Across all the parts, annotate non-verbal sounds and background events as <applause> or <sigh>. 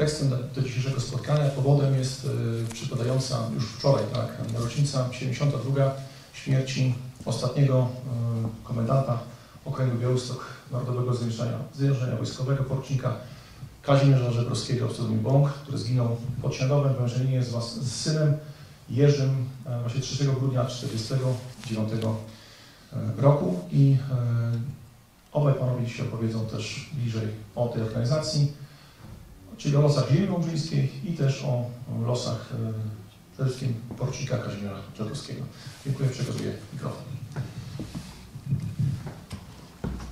pretekstem do, dzisiejszego spotkania, powodem jest y, przypadająca już wczoraj, tak, rocznica 72 śmierci ostatniego y, komendanta okręgu Białystok Narodowego Zjednoczenia, Zjednoczenia Wojskowego, porucznika Kazimierza Żebrowskiego w pseudonim Bąk, który zginął pod Śniadowem w Wężelinie z, was- z synem Jerzym e, właśnie 3 grudnia 1949 roku. I e, obaj panowie dzisiaj opowiedzą też bliżej o tej organizacji, czyli o losach ziemi łomżyńskiej i też o losach e, przede wszystkim porucznika Kazimierza Żebrowskiego. Dziękuję, przekazuję mikrofon.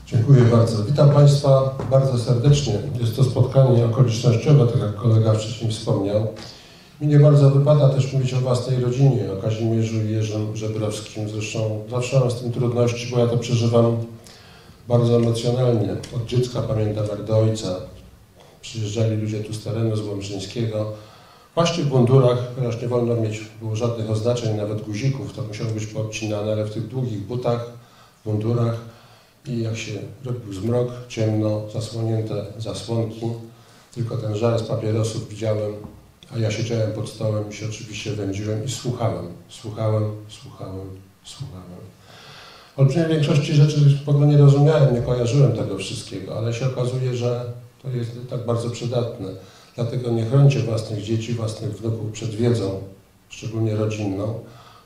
Dziękuję bardzo. Witam Państwa bardzo serdecznie. Jest to spotkanie okolicznościowe, tak jak kolega wcześniej wspomniał. Mi nie bardzo wypada też mówić o własnej rodzinie, o Kazimierzu i Jerzym Żebrowskim. Zresztą zawsze mam z tym trudności, bo ja to przeżywam bardzo emocjonalnie. Od dziecka pamiętam jak do ojca. Przyjeżdżali ludzie tu z terenu, z Łomżyńskiego. Właśnie w mundurach, ponieważ nie wolno mieć było żadnych oznaczeń, nawet guzików, to musiało być poobcinane, ale w tych długich butach, mundurach i jak się robił zmrok, ciemno, zasłonięte zasłonki, tylko ten żar z papierosów widziałem, a ja siedziałem pod stołem i się oczywiście wędziłem i słuchałem, słuchałem, słuchałem, słuchałem. Olbrzymiej większości rzeczy w ogóle nie rozumiałem, nie kojarzyłem tego wszystkiego, ale się okazuje, że to jest tak bardzo przydatne. Dlatego nie chrońcie własnych dzieci, własnych wnuków przed wiedzą, szczególnie rodzinną,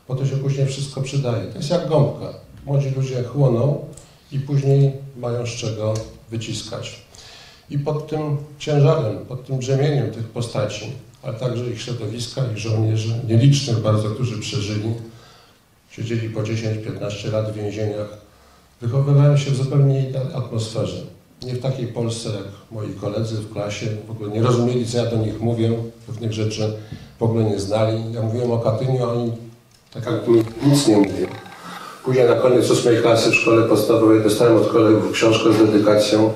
bo to się później wszystko przydaje. To jest jak gąbka. Młodzi ludzie chłoną, i później mają z czego wyciskać. I pod tym ciężarem, pod tym brzemieniem tych postaci, ale także ich środowiska, ich żołnierzy, nielicznych bardzo, którzy przeżyli, siedzieli po 10-15 lat w więzieniach, wychowywałem się w zupełnie innej atmosferze. Nie w takiej Polsce jak moi koledzy w klasie, w ogóle nie rozumieli, co ja do nich mówię, pewnych rzeczy w ogóle nie znali. Ja mówiłem o Katyniu, a oni tak jakby nic nie mówili. Później na koniec ósmej klasy w szkole podstawowej dostałem od kolegów książkę z dedykacją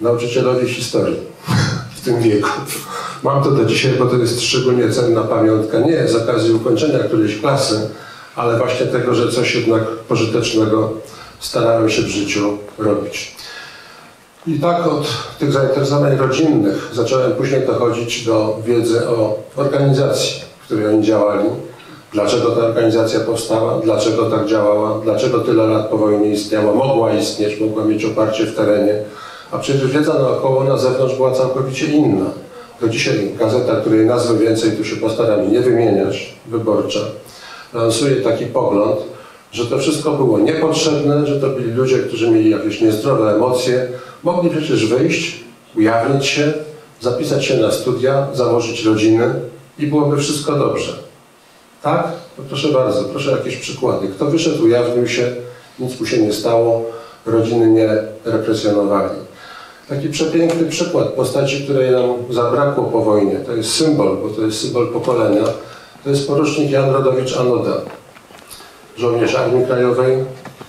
nauczycielowi historii <laughs> w tym wieku. Mam to do dzisiaj, bo to jest szczególnie cenna pamiątka. Nie z okazji ukończenia którejś klasy, ale właśnie tego, że coś jednak pożytecznego starałem się w życiu robić. I tak od tych zainteresowań rodzinnych zacząłem później dochodzić do wiedzy o organizacji, w której oni działali. Dlaczego ta organizacja powstała, dlaczego tak działała, dlaczego tyle lat po wojnie istniała, mogła istnieć, mogła mieć oparcie w terenie, a przecież wiedza naokoło, na zewnątrz była całkowicie inna. Do dzisiaj gazeta, której nazwy więcej tu się postaram nie wymieniać, wyborcza, lansuje taki pogląd, że to wszystko było niepotrzebne, że to byli ludzie, którzy mieli jakieś niezdrowe emocje, mogli przecież wyjść, ujawnić się, zapisać się na studia, założyć rodziny i byłoby wszystko dobrze. Tak? No proszę bardzo, proszę jakieś przykłady. Kto wyszedł, ujawnił się, nic mu się nie stało, rodziny nie represjonowali. Taki przepiękny przykład postaci, której nam zabrakło po wojnie. To jest symbol, bo to jest symbol pokolenia. To jest porucznik Jan Rodowicz Anoda. Żołnierz Armii Krajowej,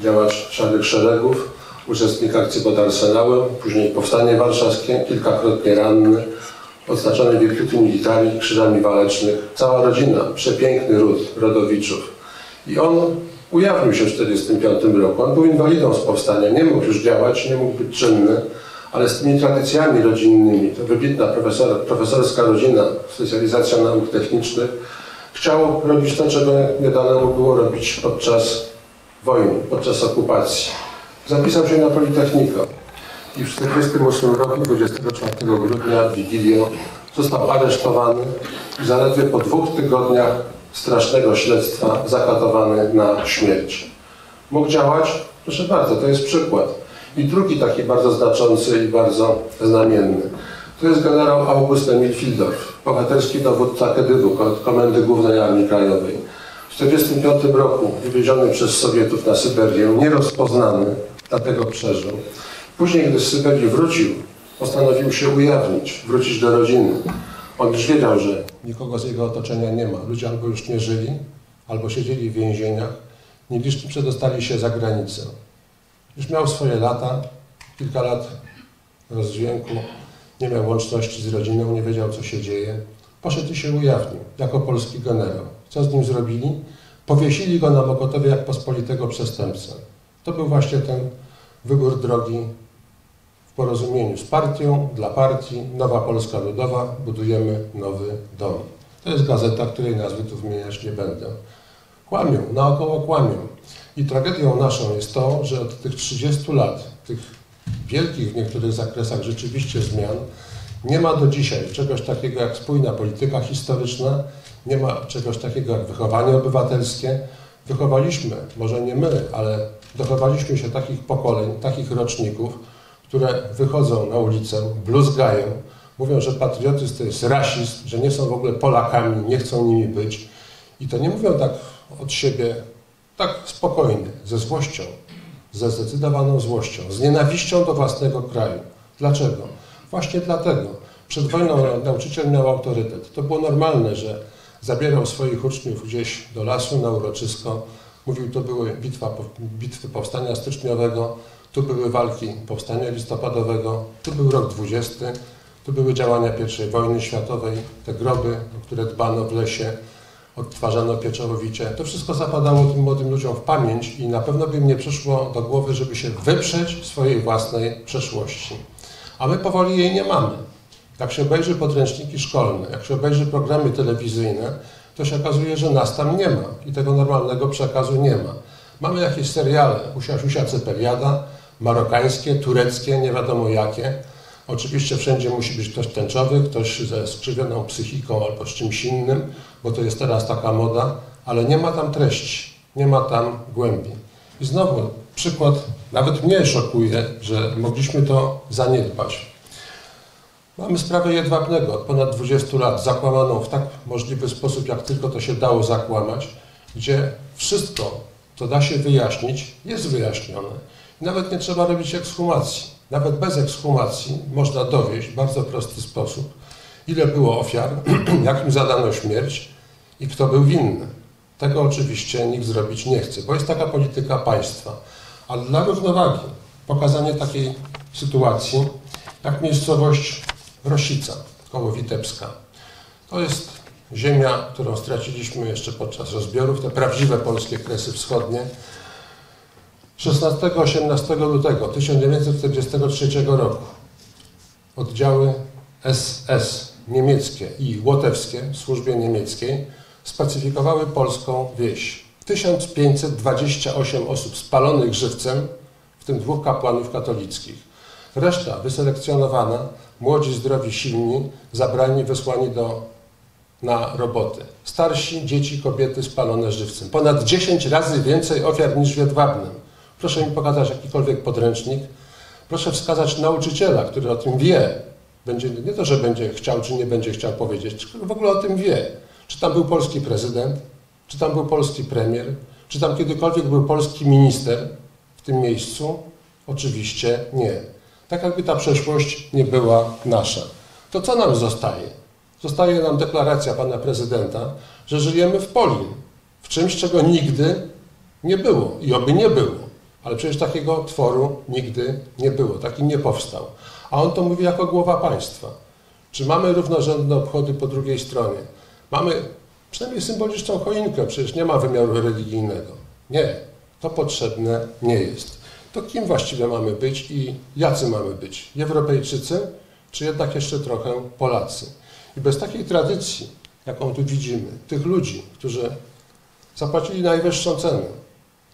działacz Szarych Szeregów, uczestnik akcji pod Arsenałem, później Powstanie Warszawskie, kilkakrotnie ranny, odznaczony Virtuti Militari, krzyżami walecznych. Cała rodzina, przepiękny ród Rodowiczów. I on ujawnił się w 1945 roku. On był inwalidą z powstania, nie mógł już działać, nie mógł być czynny, ale z tymi tradycjami rodzinnymi, to wybitna profesor, profesorska rodzina, specjalizacja nauk technicznych, chciał robić to, czego nie dane mu było robić podczas wojny, podczas okupacji. Zapisał się na Politechnikę i w 1948 roku, 24 grudnia, w Wigilię, został aresztowany i zaledwie po dwóch tygodniach strasznego śledztwa zakatowany na śmierć. Mógł działać? Proszę bardzo, to jest przykład. I drugi taki bardzo znaczący i bardzo znamienny. To jest generał August Emil Fildorf, bohaterski dowódca Kedywu, Komendy Głównej Armii Krajowej. W 1945 roku wywieziony przez Sowietów na Syberię, nierozpoznany, dlatego przeżył. Później, gdy z Syberii wrócił, postanowił się ujawnić, wrócić do rodziny. On już wiedział, że nikogo z jego otoczenia nie ma. Ludzie albo już nie żyli, albo siedzieli w więzieniach. Nieliczni przedostali się za granicę. Już miał swoje lata, kilka lat rozdźwięku, nie miał łączności z rodziną, nie wiedział, co się dzieje. Poszedł i się ujawnił, jako polski generał. Co z nim zrobili? Powiesili go na Mokotowie jak pospolitego przestępcę. To był właśnie ten wybór drogi w porozumieniu z partią, dla partii, Nowa Polska Ludowa, budujemy nowy dom. To jest gazeta, której nazwy tu wymieniać nie będę. Kłamią, naokoło kłamią. I tragedią naszą jest to, że od tych 30 lat, tych wielkich w niektórych zakresach rzeczywiście zmian, nie ma do dzisiaj czegoś takiego jak spójna polityka historyczna, nie ma czegoś takiego jak wychowanie obywatelskie. Wychowaliśmy, może nie my, ale dochowaliśmy się takich pokoleń, takich roczników, które wychodzą na ulicę, bluzgają, mówią, że patriotyzm to jest rasizm, że nie są w ogóle Polakami, nie chcą nimi być. I to nie mówią tak od siebie, tak spokojnie, ze złością, ze zdecydowaną złością, z nienawiścią do własnego kraju. Dlaczego? Właśnie dlatego. Przed wojną nauczyciel miał autorytet. To było normalne, że zabierał swoich uczniów gdzieś do lasu na uroczysko. Mówił, to były bitwa, bitwy powstania styczniowego, tu były walki powstania listopadowego, tu był rok 20, tu były działania I wojny światowej, te groby, o które dbano w lesie, odtwarzano pieczołowicie. To wszystko zapadało tym młodym ludziom w pamięć i na pewno by im nie przyszło do głowy, żeby się wyprzeć swojej własnej przeszłości. A my powoli jej nie mamy. Jak się obejrzy podręczniki szkolne, jak się obejrzy programy telewizyjne, to się okazuje, że nas tam nie ma i tego normalnego przekazu nie ma. Mamy jakieś seriale, Usia Siusia Cepeliada, marokańskie, tureckie, nie wiadomo jakie. Oczywiście wszędzie musi być ktoś tęczowy, ktoś ze skrzywioną psychiką albo z czymś innym, bo to jest teraz taka moda, ale nie ma tam treści, nie ma tam głębi. I znowu przykład, nawet mnie szokuje, że mogliśmy to zaniedbać. Mamy sprawę Jedwabnego od ponad 20 lat, zakłamaną w tak możliwy sposób, jak tylko to się dało zakłamać, gdzie wszystko, co da się wyjaśnić, jest wyjaśnione. Nawet nie trzeba robić ekshumacji. Nawet bez ekshumacji można dowieść w bardzo prosty sposób, ile było ofiar, <clears throat> jakim zadano śmierć i kto był winny. Tego oczywiście nikt zrobić nie chce, bo jest taka polityka państwa. Ale dla równowagi pokazanie takiej sytuacji, jak miejscowość Rosica, koło Witebska. To jest ziemia, którą straciliśmy jeszcze podczas rozbiorów, te prawdziwe polskie kresy wschodnie. 16-18 lutego 1943 roku oddziały SS niemieckie i łotewskie w służbie niemieckiej spacyfikowały polską wieś. 1528 osób spalonych żywcem, w tym dwóch kapłanów katolickich. Reszta wyselekcjonowana, młodzi, zdrowi, silni, zabrani, wysłani do, na roboty. Starsi, dzieci, kobiety spalone żywcem. Ponad 10 razy więcej ofiar niż w Jedwabnem. Proszę mi pokazać jakikolwiek podręcznik. Proszę wskazać nauczyciela, który o tym wie. Będzie, nie to, że będzie chciał, czy nie będzie chciał powiedzieć, czy w ogóle o tym wie. Czy tam był polski prezydent, czy tam był polski premier, czy tam kiedykolwiek był polski minister w tym miejscu? Oczywiście nie. Tak jakby ta przeszłość nie była nasza. To co nam zostaje? Zostaje nam deklaracja pana prezydenta, że żyjemy w Polin, w czymś, czego nigdy nie było i oby nie było. Ale przecież takiego tworu nigdy nie było, taki nie powstał. A on to mówi jako głowa państwa. Czy mamy równorzędne obchody po drugiej stronie? Mamy przynajmniej symboliczną choinkę, przecież nie ma wymiaru religijnego. Nie, to potrzebne nie jest. To kim właściwie mamy być i jacy mamy być? Europejczycy, czy jednak jeszcze trochę Polacy? I bez takiej tradycji, jaką tu widzimy, tych ludzi, którzy zapłacili najwyższą cenę,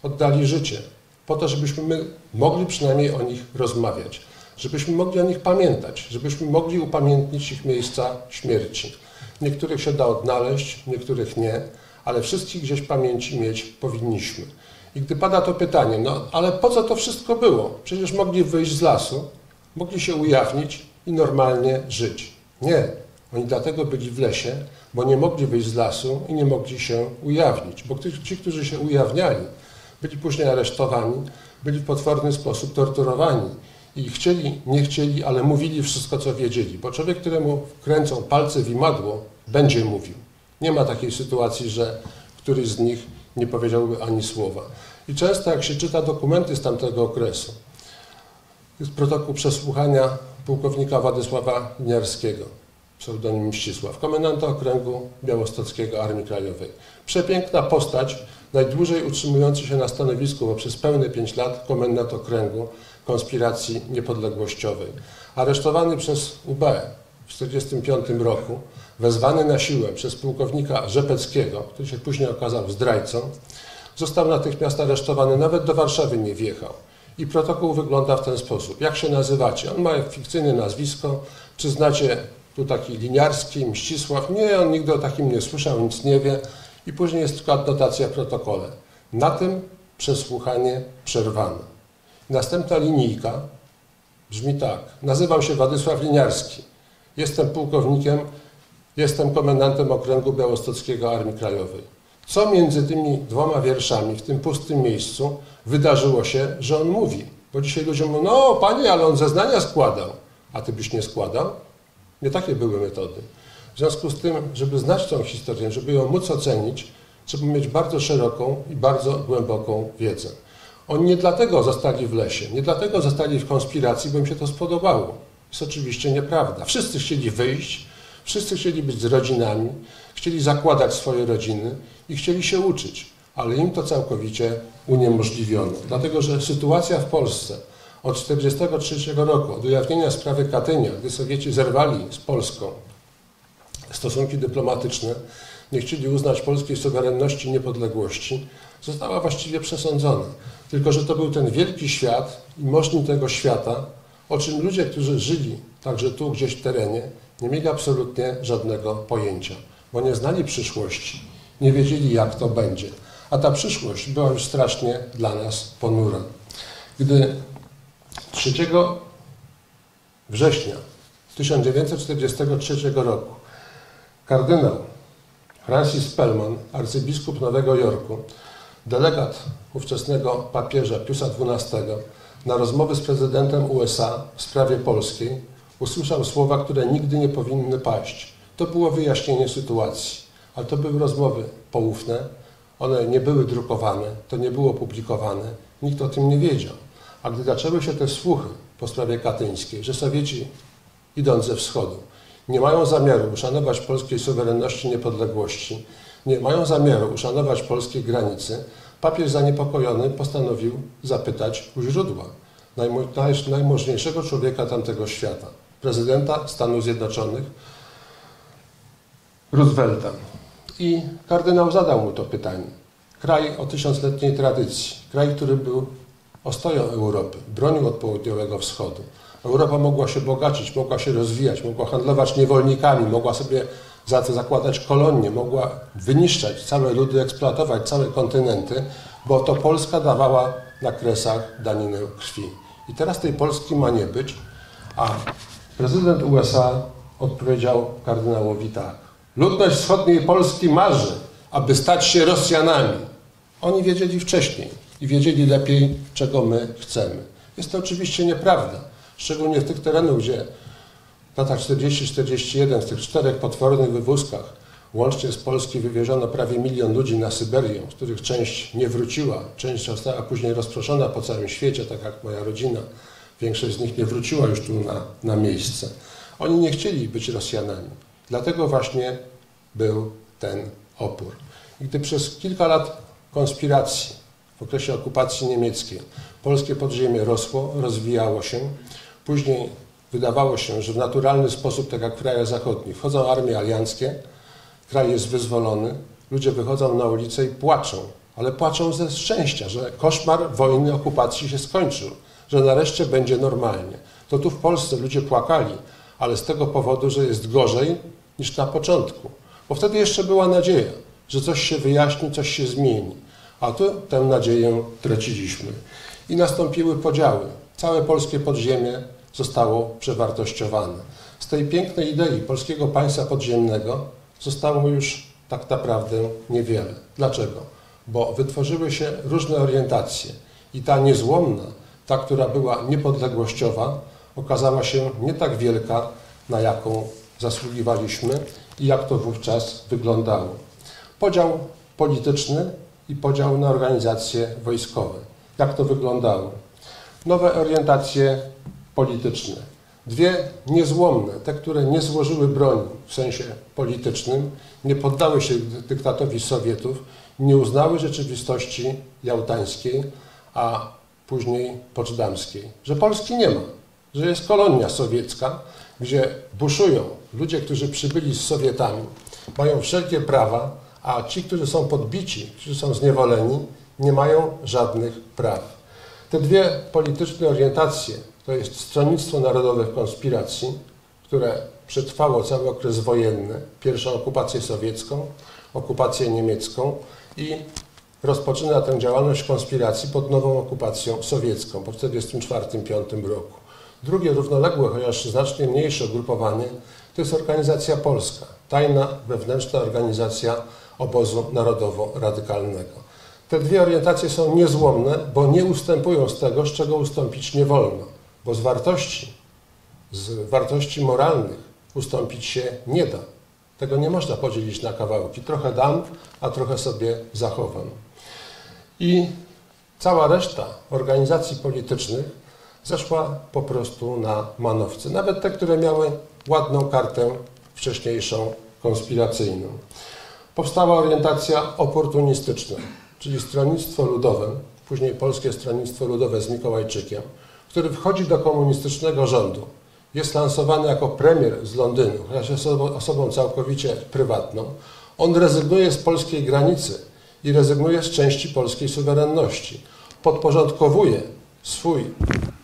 oddali życie, po to, żebyśmy my mogli przynajmniej o nich rozmawiać, żebyśmy mogli o nich pamiętać, żebyśmy mogli upamiętnić ich miejsca śmierci. Niektórych się da odnaleźć, niektórych nie, ale wszystkich gdzieś pamięci mieć powinniśmy. I gdy pada to pytanie, no ale po co to wszystko było? Przecież mogli wyjść z lasu, mogli się ujawnić i normalnie żyć. Nie, oni dlatego byli w lesie, bo nie mogli wyjść z lasu i nie mogli się ujawnić, bo ci, którzy się ujawniali, byli później aresztowani, byli w potworny sposób torturowani i chcieli, nie chcieli, ale mówili wszystko, co wiedzieli, bo człowiek, któremu kręcą palce w imadło, będzie mówił. Nie ma takiej sytuacji, że któryś z nich nie powiedziałby ani słowa. I często jak się czyta dokumenty z tamtego okresu, jest protokół przesłuchania pułkownika Władysława Liniarskiego, pseudonim Ścisław, komendanta okręgu białostockiego Armii Krajowej. Przepiękna postać, najdłużej utrzymujący się na stanowisku, bo przez pełne pięć lat komendant okręgu, konspiracji niepodległościowej. Aresztowany przez UB w 1945 roku, wezwany na siłę przez pułkownika Rzepeckiego, który się później okazał zdrajcą, został natychmiast aresztowany, nawet do Warszawy nie wjechał. I protokół wygląda w ten sposób. Jak się nazywacie? On ma fikcyjne nazwisko. Czy znacie tu taki liniarski, Mścisław? Nie, on nigdy o takim nie słyszał, nic nie wie. I później jest tylko adnotacja w protokole. Na tym przesłuchanie przerwano. Następna linijka brzmi tak. Nazywam się Władysław Liniarski. Jestem pułkownikiem, jestem komendantem okręgu białostockiego Armii Krajowej. Co między tymi dwoma wierszami w tym pustym miejscu wydarzyło się, że on mówi? Bo dzisiaj ludzie mówią, no panie, ale on zeznania składał. A ty byś nie składał? Nie takie były metody. W związku z tym, żeby znać tą historię, żeby ją móc ocenić, trzeba mieć bardzo szeroką i bardzo głęboką wiedzę. Oni nie dlatego zostali w lesie, nie dlatego zostali w konspiracji, bo im się to spodobało. Jest oczywiście nieprawda. Wszyscy chcieli wyjść, wszyscy chcieli być z rodzinami, chcieli zakładać swoje rodziny i chcieli się uczyć, ale im to całkowicie uniemożliwiono. Dlatego, że sytuacja w Polsce od 1943 roku, od ujawnienia sprawy Katynia, gdy Sowieci zerwali z Polską stosunki dyplomatyczne, nie chcieli uznać polskiej suwerenności i niepodległości, została właściwie przesądzona. Tylko, że to był ten wielki świat i możni tego świata, o czym ludzie, którzy żyli także tu gdzieś w terenie, nie mieli absolutnie żadnego pojęcia, bo nie znali przyszłości, nie wiedzieli jak to będzie. A ta przyszłość była już strasznie dla nas ponura. Gdy 3 września 1943 roku kardynał Francis Spellman, arcybiskup Nowego Jorku, delegat ówczesnego papieża Piusa XII na rozmowy z prezydentem USA w sprawie polskiej usłyszał słowa, które nigdy nie powinny paść. To było wyjaśnienie sytuacji, ale to były rozmowy poufne, one nie były drukowane, to nie było publikowane, nikt o tym nie wiedział. A gdy zaczęły się te słuchy po sprawie katyńskiej, że Sowieci idąc ze wschodu nie mają zamiaru uszanować polskiej suwerenności, niepodległości, nie mają zamiaru uszanować polskiej granicy, papież zaniepokojony postanowił zapytać u źródła najmożniejszego człowieka tamtego świata, prezydenta Stanów Zjednoczonych, Roosevelta. I kardynał zadał mu to pytanie. Kraj o tysiącletniej tradycji, kraj, który był ostoją Europy, bronił od południowego wschodu. Europa mogła się bogacić, mogła się rozwijać, mogła handlować niewolnikami, mogła sobie za to zakładać kolonie, mogła wyniszczać całe ludy, eksploatować całe kontynenty, bo to Polska dawała na kresach daninę krwi. I teraz tej Polski ma nie być, a prezydent USA odpowiedział kardynałowi tak. Ludność wschodniej Polski marzy, aby stać się Rosjanami. Oni wiedzieli wcześniej i wiedzieli lepiej, czego my chcemy. Jest to oczywiście nieprawda, szczególnie w tych terenach, gdzie w latach 40-41 w tych czterech potwornych wywózkach łącznie z Polski wywieziono prawie milion ludzi na Syberię, z których część nie wróciła, część została później rozproszona po całym świecie, tak jak moja rodzina. Większość z nich nie wróciła już tu na, na miejsce. Oni nie chcieli być Rosjanami. Dlatego właśnie był ten opór. I gdy przez kilka lat konspiracji w okresie okupacji niemieckiej polskie podziemie rosło, rozwijało się, później wydawało się, że w naturalny sposób, tak jak w krajach zachodnich, wchodzą armie alianckie, kraj jest wyzwolony, ludzie wychodzą na ulicę i płaczą, ale płaczą ze szczęścia, że koszmar wojny, okupacji się skończył, że nareszcie będzie normalnie. To tu w Polsce ludzie płakali, ale z tego powodu, że jest gorzej niż na początku. Bo wtedy jeszcze była nadzieja, że coś się wyjaśni, coś się zmieni. A tu tę nadzieję traciliśmy. I nastąpiły podziały. Całe polskie podziemie zostało przewartościowane. Z tej pięknej idei polskiego państwa podziemnego zostało już tak naprawdę niewiele. Dlaczego? Bo wytworzyły się różne orientacje i ta niezłomna, ta, która była niepodległościowa, okazała się nie tak wielka, na jaką zasługiwaliśmy i jak to wówczas wyglądało. Podział polityczny i podział na organizacje wojskowe. Jak to wyglądało? Nowe orientacje polityczne. Dwie niezłomne, te, które nie złożyły broni w sensie politycznym, nie poddały się dyktatowi Sowietów, nie uznały rzeczywistości jałtańskiej, a później poczdamskiej, że Polski nie ma, że jest kolonia sowiecka, gdzie buszują ludzie, którzy przybyli z Sowietami, mają wszelkie prawa, a ci, którzy są podbici, którzy są zniewoleni, nie mają żadnych praw. Te dwie polityczne orientacje to jest Stronnictwo Narodowe w konspiracji, które przetrwało cały okres wojenny, pierwszą okupację sowiecką, okupację niemiecką i rozpoczyna tę działalność konspiracji pod nową okupacją sowiecką po 1944-1945 roku. Drugie równoległe, chociaż znacznie mniejsze ugrupowanie to jest organizacja polska, tajna wewnętrzna organizacja obozu narodowo-radykalnego. Te dwie orientacje są niezłomne, bo nie ustępują z tego, z czego ustąpić nie wolno, bo z wartości, z wartości moralnych ustąpić się nie da. Tego nie można podzielić na kawałki. Trochę dam, a trochę sobie zachowam. I cała reszta organizacji politycznych zeszła po prostu na manowce. Nawet te, które miały ładną kartę wcześniejszą konspiracyjną. Powstała orientacja oportunistyczna, czyli Stronnictwo Ludowe, później Polskie Stronnictwo Ludowe z Mikołajczykiem, który wchodzi do komunistycznego rządu. Jest lansowany jako premier z Londynu, chociaż jest osobą całkowicie prywatną. On rezygnuje z polskiej granicy i rezygnuje z części polskiej suwerenności. Podporządkowuje swój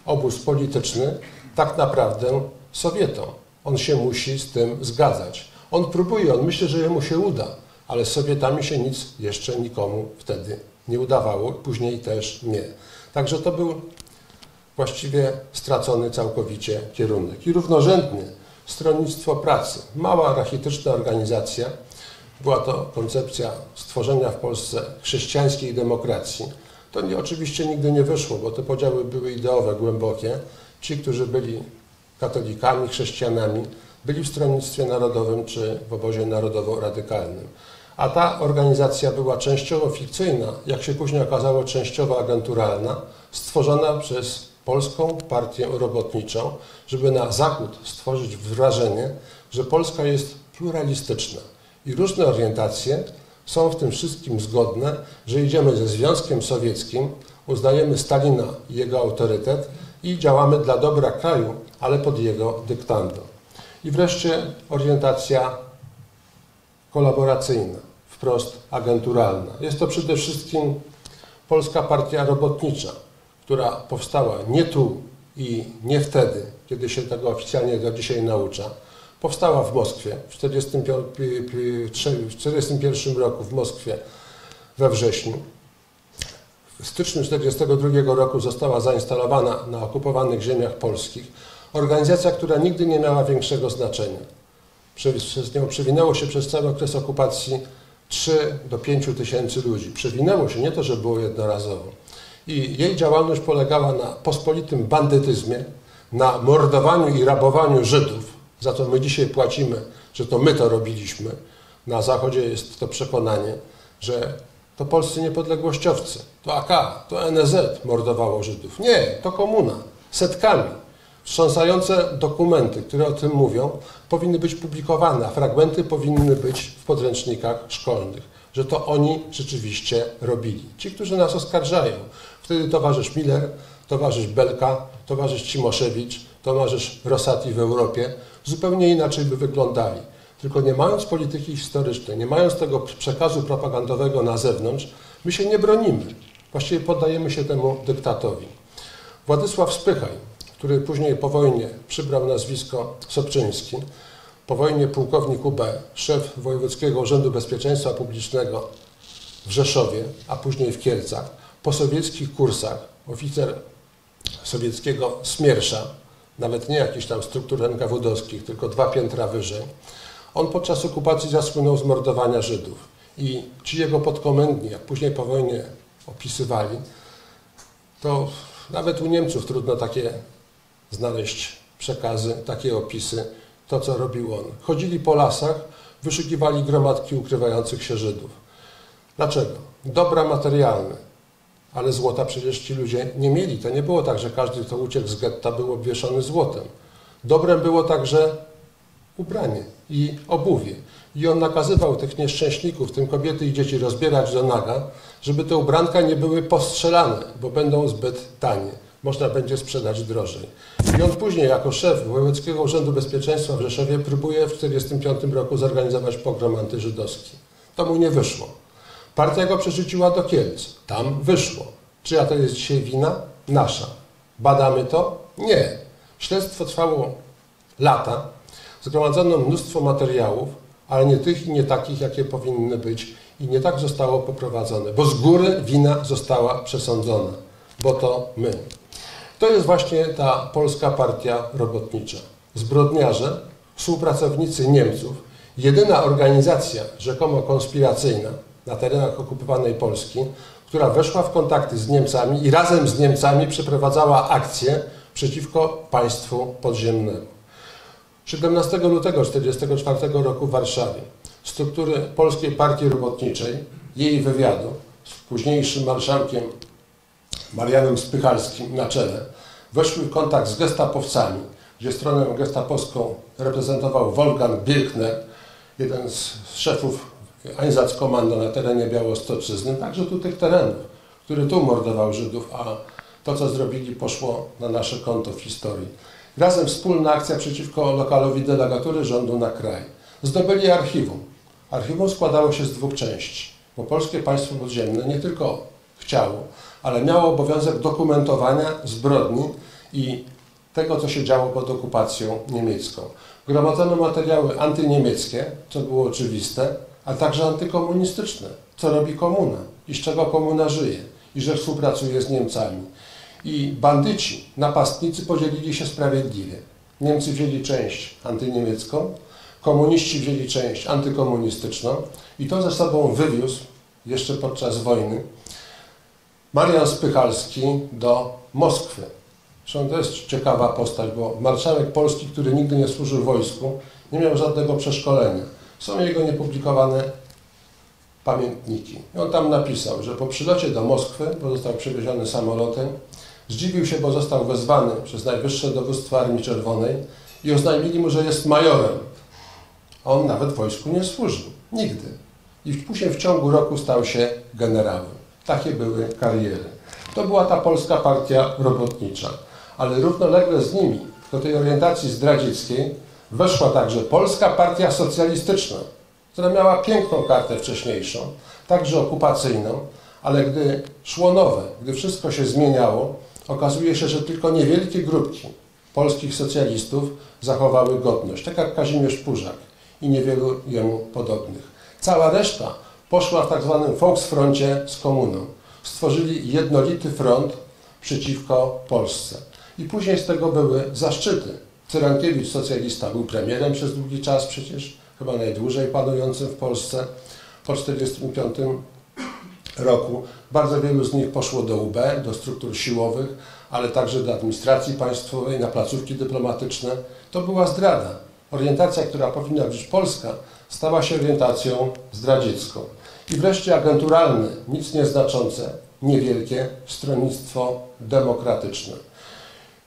obóz polityczny tak naprawdę Sowietom. On się musi z tym zgadzać. On próbuje, on myśli, że jemu się uda, ale z Sowietami się nic jeszcze nikomu wtedy nie udawało, później też nie. Także to był właściwie stracony całkowicie kierunek. I równorzędny Stronnictwo Pracy, mała rachityczna organizacja, była to koncepcja stworzenia w Polsce chrześcijańskiej demokracji. To nie, oczywiście nigdy nie wyszło, bo te podziały były ideowe, głębokie. Ci, którzy byli katolikami, chrześcijanami, byli w Stronnictwie Narodowym czy w obozie narodowo-radykalnym. A ta organizacja była częściowo fikcyjna, jak się później okazało, częściowo agenturalna, stworzona przez Polską Partię Robotniczą, żeby na Zachód stworzyć wrażenie, że Polska jest pluralistyczna i różne orientacje są w tym wszystkim zgodne, że idziemy ze Związkiem Sowieckim, uznajemy Stalina i jego autorytet i działamy dla dobra kraju, ale pod jego dyktando. I wreszcie orientacja kolaboracyjna, wprost agenturalna. Jest to przede wszystkim Polska Partia Robotnicza, która powstała nie tu i nie wtedy, kiedy się tego oficjalnie do dzisiaj naucza. Powstała w Moskwie w 1941 roku w Moskwie we wrześniu. W styczniu 1942 roku została zainstalowana na okupowanych ziemiach polskich. Organizacja, która nigdy nie miała większego znaczenia. Przez nią przewinęło się przez cały okres okupacji 3 do 5 tysięcy ludzi. Przewinęło się, nie to, że było jednorazowo. I jej działalność polegała na pospolitym bandytyzmie, na mordowaniu i rabowaniu Żydów, za co my dzisiaj płacimy, że to my to robiliśmy. Na Zachodzie jest to przekonanie, że to polscy niepodległościowcy, to AK, to NZ mordowało Żydów. Nie, to komuna, setkami. Wstrząsające dokumenty, które o tym mówią, powinny być publikowane, a fragmenty powinny być w podręcznikach szkolnych, że to oni rzeczywiście robili. Ci, którzy nas oskarżają, wtedy towarzysz Miller, towarzysz Belka, towarzysz Cimoszewicz, towarzysz Rosati w Europie, zupełnie inaczej by wyglądali. Tylko nie mając polityki historycznej, nie mając tego przekazu propagandowego na zewnątrz, my się nie bronimy. Właściwie poddajemy się temu dyktatowi. Władysław Spychaj, który później po wojnie przybrał nazwisko Sobczyński, po wojnie pułkownik UB, szef Wojewódzkiego Urzędu Bezpieczeństwa Publicznego w Rzeszowie, a później w Kielcach, po sowieckich kursach, oficer sowieckiego Smiersza, nawet nie jakichś tam struktur NKWD-owskich, tylko dwa piętra wyżej, on podczas okupacji zasłynął z mordowania Żydów. I ci jego podkomendni, jak później po wojnie opisywali, to nawet u Niemców trudno takie znaleźć przekazy, takie opisy, to co robił on. Chodzili po lasach, wyszukiwali gromadki ukrywających się Żydów. Dlaczego? Dobra materialne, ale złota przecież ci ludzie nie mieli. To nie było tak, że każdy, kto uciekł z getta, był obwieszony złotem. Dobrem było także ubranie i obuwie. I on nakazywał tych nieszczęśników, tym kobiety i dzieci rozbierać do naga, żeby te ubranka nie były postrzelane, bo będą zbyt tanie. Można będzie sprzedać drożej. I on później, jako szef Wojewódzkiego Urzędu Bezpieczeństwa w Rzeszowie, próbuje w 1945 roku zorganizować pogrom antyżydowski. To mu nie wyszło. Partia go przerzuciła do Kielc. Tam wyszło. Czyja to jest dzisiaj wina? Nasza. Badamy to? Nie. Śledztwo trwało lata. Zgromadzono mnóstwo materiałów, ale nie tych i nie takich, jakie powinny być. I nie tak zostało poprowadzone, bo z góry wina została przesądzona, bo to my. To jest właśnie ta polska partia robotnicza. Zbrodniarze, współpracownicy Niemców, jedyna organizacja rzekomo konspiracyjna na terenach okupowanej Polski, która weszła w kontakty z Niemcami i razem z Niemcami przeprowadzała akcję przeciwko państwu podziemnemu. 17 lutego 1944 roku w Warszawie struktury Polskiej Partii Robotniczej, jej wywiadu z późniejszym marszałkiem Marianem Spychalskim na czele, weszły w kontakt z gestapowcami, gdzie stronę gestapowską reprezentował Wolfgang Birkner, jeden z szefów Einsatzkommando na terenie Białostoczyzny, także tu tych terenów, który tu mordował Żydów, a to, co zrobili, poszło na nasze konto w historii. Razem wspólna akcja przeciwko lokalowi delegatury rządu na kraj. Zdobyli archiwum. Archiwum składało się z dwóch części, bo polskie państwo podziemne nie tylko chciało, ale miało obowiązek dokumentowania zbrodni i tego, co się działo pod okupacją niemiecką. Gromadzono materiały antyniemieckie, co było oczywiste, a także antykomunistyczne, co robi komuna i z czego komuna żyje i że współpracuje z Niemcami. I bandyci, napastnicy podzielili się sprawiedliwie. Niemcy wzięli część antyniemiecką, komuniści wzięli część antykomunistyczną i to ze sobą wywiózł jeszcze podczas wojny Marian Spychalski do Moskwy. Zresztą to jest ciekawa postać, bo marszałek Polski, który nigdy nie służył wojsku, nie miał żadnego przeszkolenia. Są jego niepublikowane pamiętniki. I on tam napisał, że po przylocie do Moskwy, bo został przewieziony samolotem, zdziwił się, bo został wezwany przez Najwyższe Dowództwo Armii Czerwonej i oznajmili mu, że jest majorem. A on nawet w wojsku nie służył. Nigdy. I później w ciągu roku stał się generałem. Takie były kariery. To była ta polska partia robotnicza. Ale równolegle z nimi, do tej orientacji zdradzieckiej, weszła także Polska Partia Socjalistyczna, która miała piękną kartę wcześniejszą, także okupacyjną, ale gdy szło nowe, gdy wszystko się zmieniało, okazuje się, że tylko niewielkie grupki polskich socjalistów zachowały godność, tak jak Kazimierz Purzak i niewielu jemu podobnych. Cała reszta poszła w tak zwanym Volksfroncie z komuną. Stworzyli jednolity front przeciwko Polsce. I później z tego były zaszczyty. Cyrankiewicz, socjalista, był premierem przez długi czas przecież, chyba najdłużej panującym w Polsce. Po 1945 roku bardzo wielu z nich poszło do UB, do struktur siłowych, ale także do administracji państwowej, na placówki dyplomatyczne. To była zdrada. Orientacja, która powinna być polska, stała się orientacją zdradziecką. I wreszcie agenturalne, nic nieznaczące, niewielkie stronnictwo demokratyczne.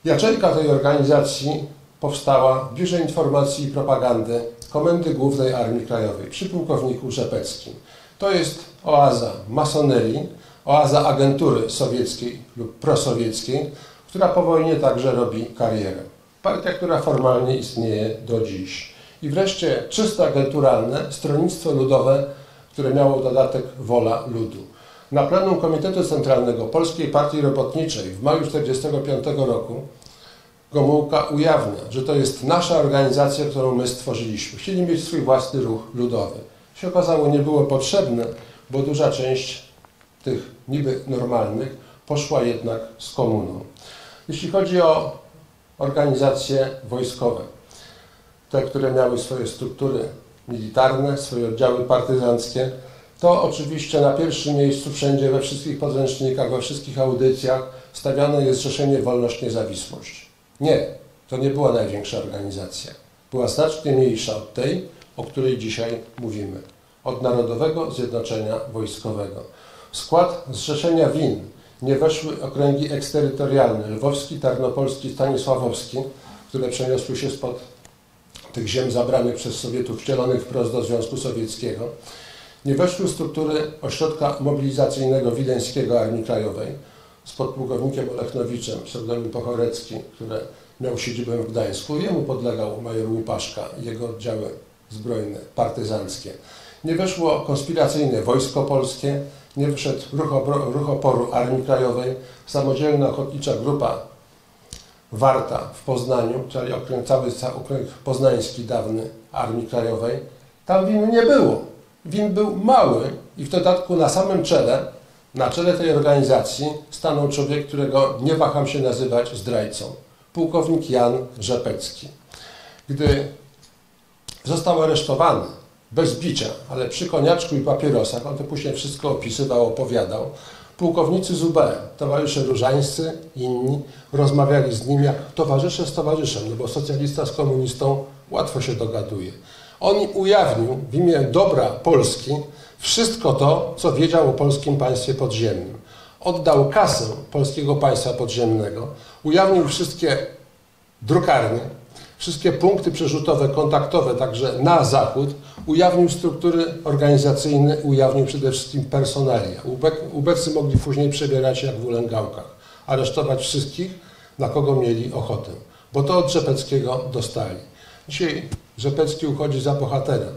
Jaczejka tej organizacji powstała w Biurze Informacji i Propagandy Komendy Głównej Armii Krajowej przy pułkowniku Rzepeckim. To jest oaza masonerii, oaza agentury sowieckiej lub prosowieckiej, która po wojnie także robi karierę. Partia, która formalnie istnieje do dziś. I wreszcie czysto agenturalne Stronnictwo Ludowe, które miało dodatek Wola Ludu. Na plenum Komitetu Centralnego Polskiej Partii Robotniczej w maju 1945 roku Gomułka ujawnia, że to jest nasza organizacja, którą my stworzyliśmy. Chcieli mieć swój własny ruch ludowy. Się okazało, nie było potrzebne, bo duża część tych niby normalnych poszła jednak z komuną. Jeśli chodzi o organizacje wojskowe, te, które miały swoje struktury militarne, swoje oddziały partyzanckie, to oczywiście na pierwszym miejscu wszędzie, we wszystkich podręcznikach, we wszystkich audycjach stawiane jest Zrzeszenie Wolność Niezawisłość. Nie, to nie była największa organizacja. Była znacznie mniejsza od tej, o której dzisiaj mówimy. Od Narodowego Zjednoczenia Wojskowego. W skład Zrzeszenia WIN nie weszły okręgi eksterytorialne lwowski, tarnopolski, stanisławowski, które przeniosły się spod tych ziem zabranych przez Sowietów, wcielonych wprost do Związku Sowieckiego, nie weszły struktury ośrodka mobilizacyjnego Wileńskiego Armii Krajowej z podpułkownikiem Olechnowiczem, pseudonim Pochorecki, który miał siedzibę w Gdańsku. Jemu podlegał major Łupaszka jego oddziały zbrojne, partyzanckie. Nie weszło konspiracyjne Wojsko Polskie, nie wszedł ruch, ruch oporu Armii Krajowej, samodzielna ochotnicza grupa Warta w Poznaniu, czyli okręg, cały ca- okręg poznański dawny Armii Krajowej. Tam win nie było. Win był mały i w dodatku na samym czele, na czele tej organizacji stanął człowiek, którego nie waham się nazywać zdrajcą. Pułkownik Jan Rzepecki. Gdy został aresztowany bez bicia, ale przy koniaczku i papierosach, on to później wszystko opisywał, opowiadał, pułkownicy z UB, towarzysze różańscy, inni, rozmawiali z nim jak towarzysze z towarzyszem, no bo socjalista z komunistą łatwo się dogaduje. On ujawnił w imię dobra Polski wszystko to, co wiedział o polskim państwie podziemnym. Oddał kasę polskiego państwa podziemnego, ujawnił wszystkie drukarnie, wszystkie punkty przerzutowe, kontaktowe, także na zachód, ujawnił struktury organizacyjne, ujawnił przede wszystkim personalia. Ubecy mogli później przebierać jak w ulęgałkach, aresztować wszystkich, na kogo mieli ochotę, bo to od Rzepeckiego dostali. Dzisiaj Rzepecki uchodzi za bohatera.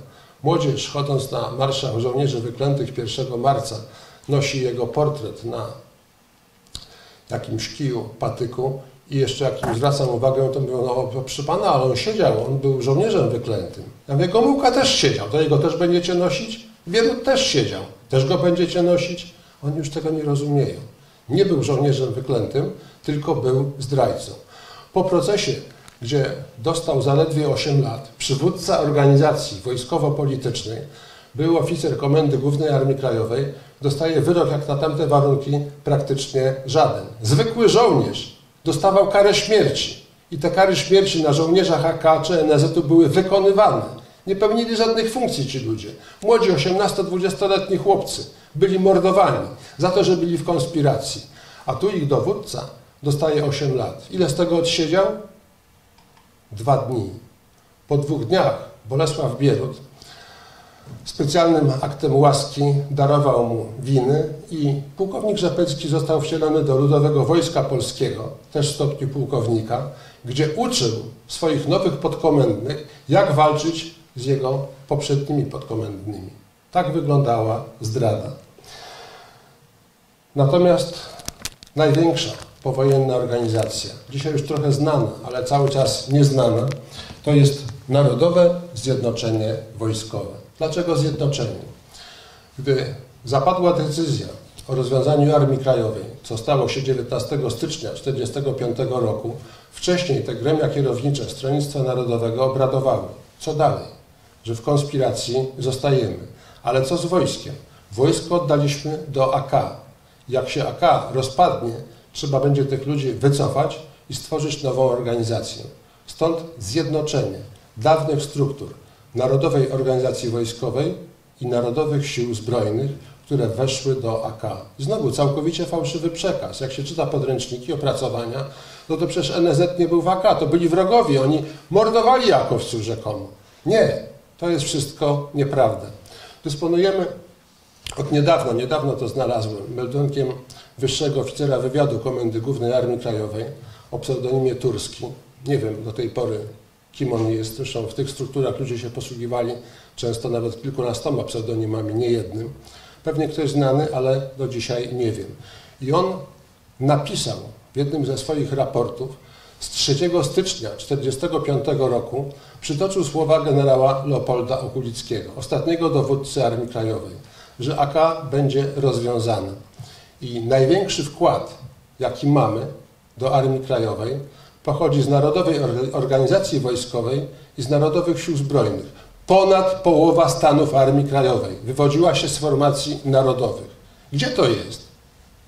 Młodzież, chodząc na marszach żołnierzy wyklętych 1 marca, nosi jego portret na jakimś kiju, patyku i jeszcze jak im zwracam uwagę, to mówią, no proszę pana, ale on siedział, on był żołnierzem wyklętym. Ja mówię, Gomułka też siedział, to jego też będziecie nosić? Wierut też siedział, też go będziecie nosić? Oni już tego nie rozumieją. Nie był żołnierzem wyklętym, tylko był zdrajcą. Po procesie, gdzie dostał zaledwie 8 lat, przywódca organizacji wojskowo-politycznej, był oficer Komendy Głównej Armii Krajowej, dostaje wyrok jak na tamte warunki praktycznie żaden. Zwykły żołnierz dostawał karę śmierci i te kary śmierci na żołnierzach AK czy NZ-u były wykonywane. Nie pełnili żadnych funkcji ci ludzie. Młodzi 18-20-letni chłopcy byli mordowani za to, że byli w konspiracji. A tu ich dowódca dostaje 8 lat. Ile z tego odsiedział? Dwa dni. Po dwóch dniach Bolesław Bierut specjalnym aktem łaski darował mu winy i pułkownik Rzepecki został wcielony do Ludowego Wojska Polskiego, też w stopniu pułkownika, gdzie uczył swoich nowych podkomendnych, jak walczyć z jego poprzednimi podkomendnymi. Tak wyglądała zdrada. Natomiast największa powojenna organizacja, dzisiaj już trochę znana, ale cały czas nieznana, to jest Narodowe Zjednoczenie Wojskowe. Dlaczego zjednoczenie? Gdy zapadła decyzja o rozwiązaniu Armii Krajowej, co stało się 19 stycznia 1945 roku, wcześniej te gremia kierownicze Stronnictwa Narodowego obradowały. Co dalej? Że w konspiracji zostajemy. Ale co z wojskiem? Wojsko oddaliśmy do AK. Jak się AK rozpadnie, trzeba będzie tych ludzi wycofać i stworzyć nową organizację. Stąd zjednoczenie dawnych struktur Narodowej Organizacji Wojskowej i Narodowych Sił Zbrojnych, które weszły do AK. Znowu całkowicie fałszywy przekaz. Jak się czyta podręczniki, opracowania, no to przecież NZ nie był w AK, to byli wrogowie, oni mordowali Jakowców rzekomo. Nie, to jest wszystko nieprawda. Dysponujemy od niedawna, niedawno to znalazłem, meldunkiem wyższego oficera wywiadu Komendy Głównej Armii Krajowej o pseudonimie Turski. Nie wiem do tej pory, kim on jest. Zresztą w tych strukturach ludzie się posługiwali często nawet kilkunastoma pseudonimami, nie jednym. Pewnie ktoś znany, ale do dzisiaj nie wiem. I on napisał w jednym ze swoich raportów z 3 stycznia 1945 roku przytoczył słowa generała Leopolda Okulickiego, ostatniego dowódcy Armii Krajowej, że AK będzie rozwiązana. I największy wkład, jaki mamy do Armii Krajowej, pochodzi z Narodowej Organizacji Wojskowej i z Narodowych Sił Zbrojnych. Ponad połowa stanów Armii Krajowej wywodziła się z formacji narodowych. Gdzie to jest?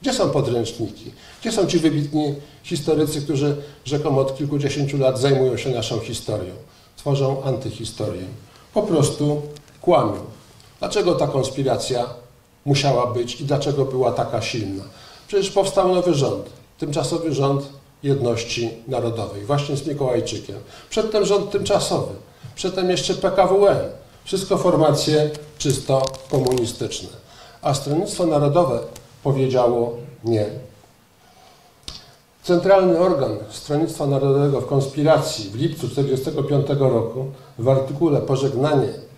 Gdzie są podręczniki? Gdzie są ci wybitni historycy, którzy rzekomo od kilkudziesięciu lat zajmują się naszą historią? Tworzą antyhistorię. Po prostu kłamią. Dlaczego ta konspiracja musiała być i dlaczego była taka silna? Przecież powstał nowy rząd, tymczasowy rząd jedności narodowej, właśnie z Mikołajczykiem. Przedtem rząd tymczasowy. przedtem jeszcze PKWN. Wszystko formacje czysto komunistyczne. A Stronnictwo Narodowe powiedziało nie. Centralny organ Stronnictwa Narodowego w konspiracji w lipcu 1945 roku w artykule Pożegnanie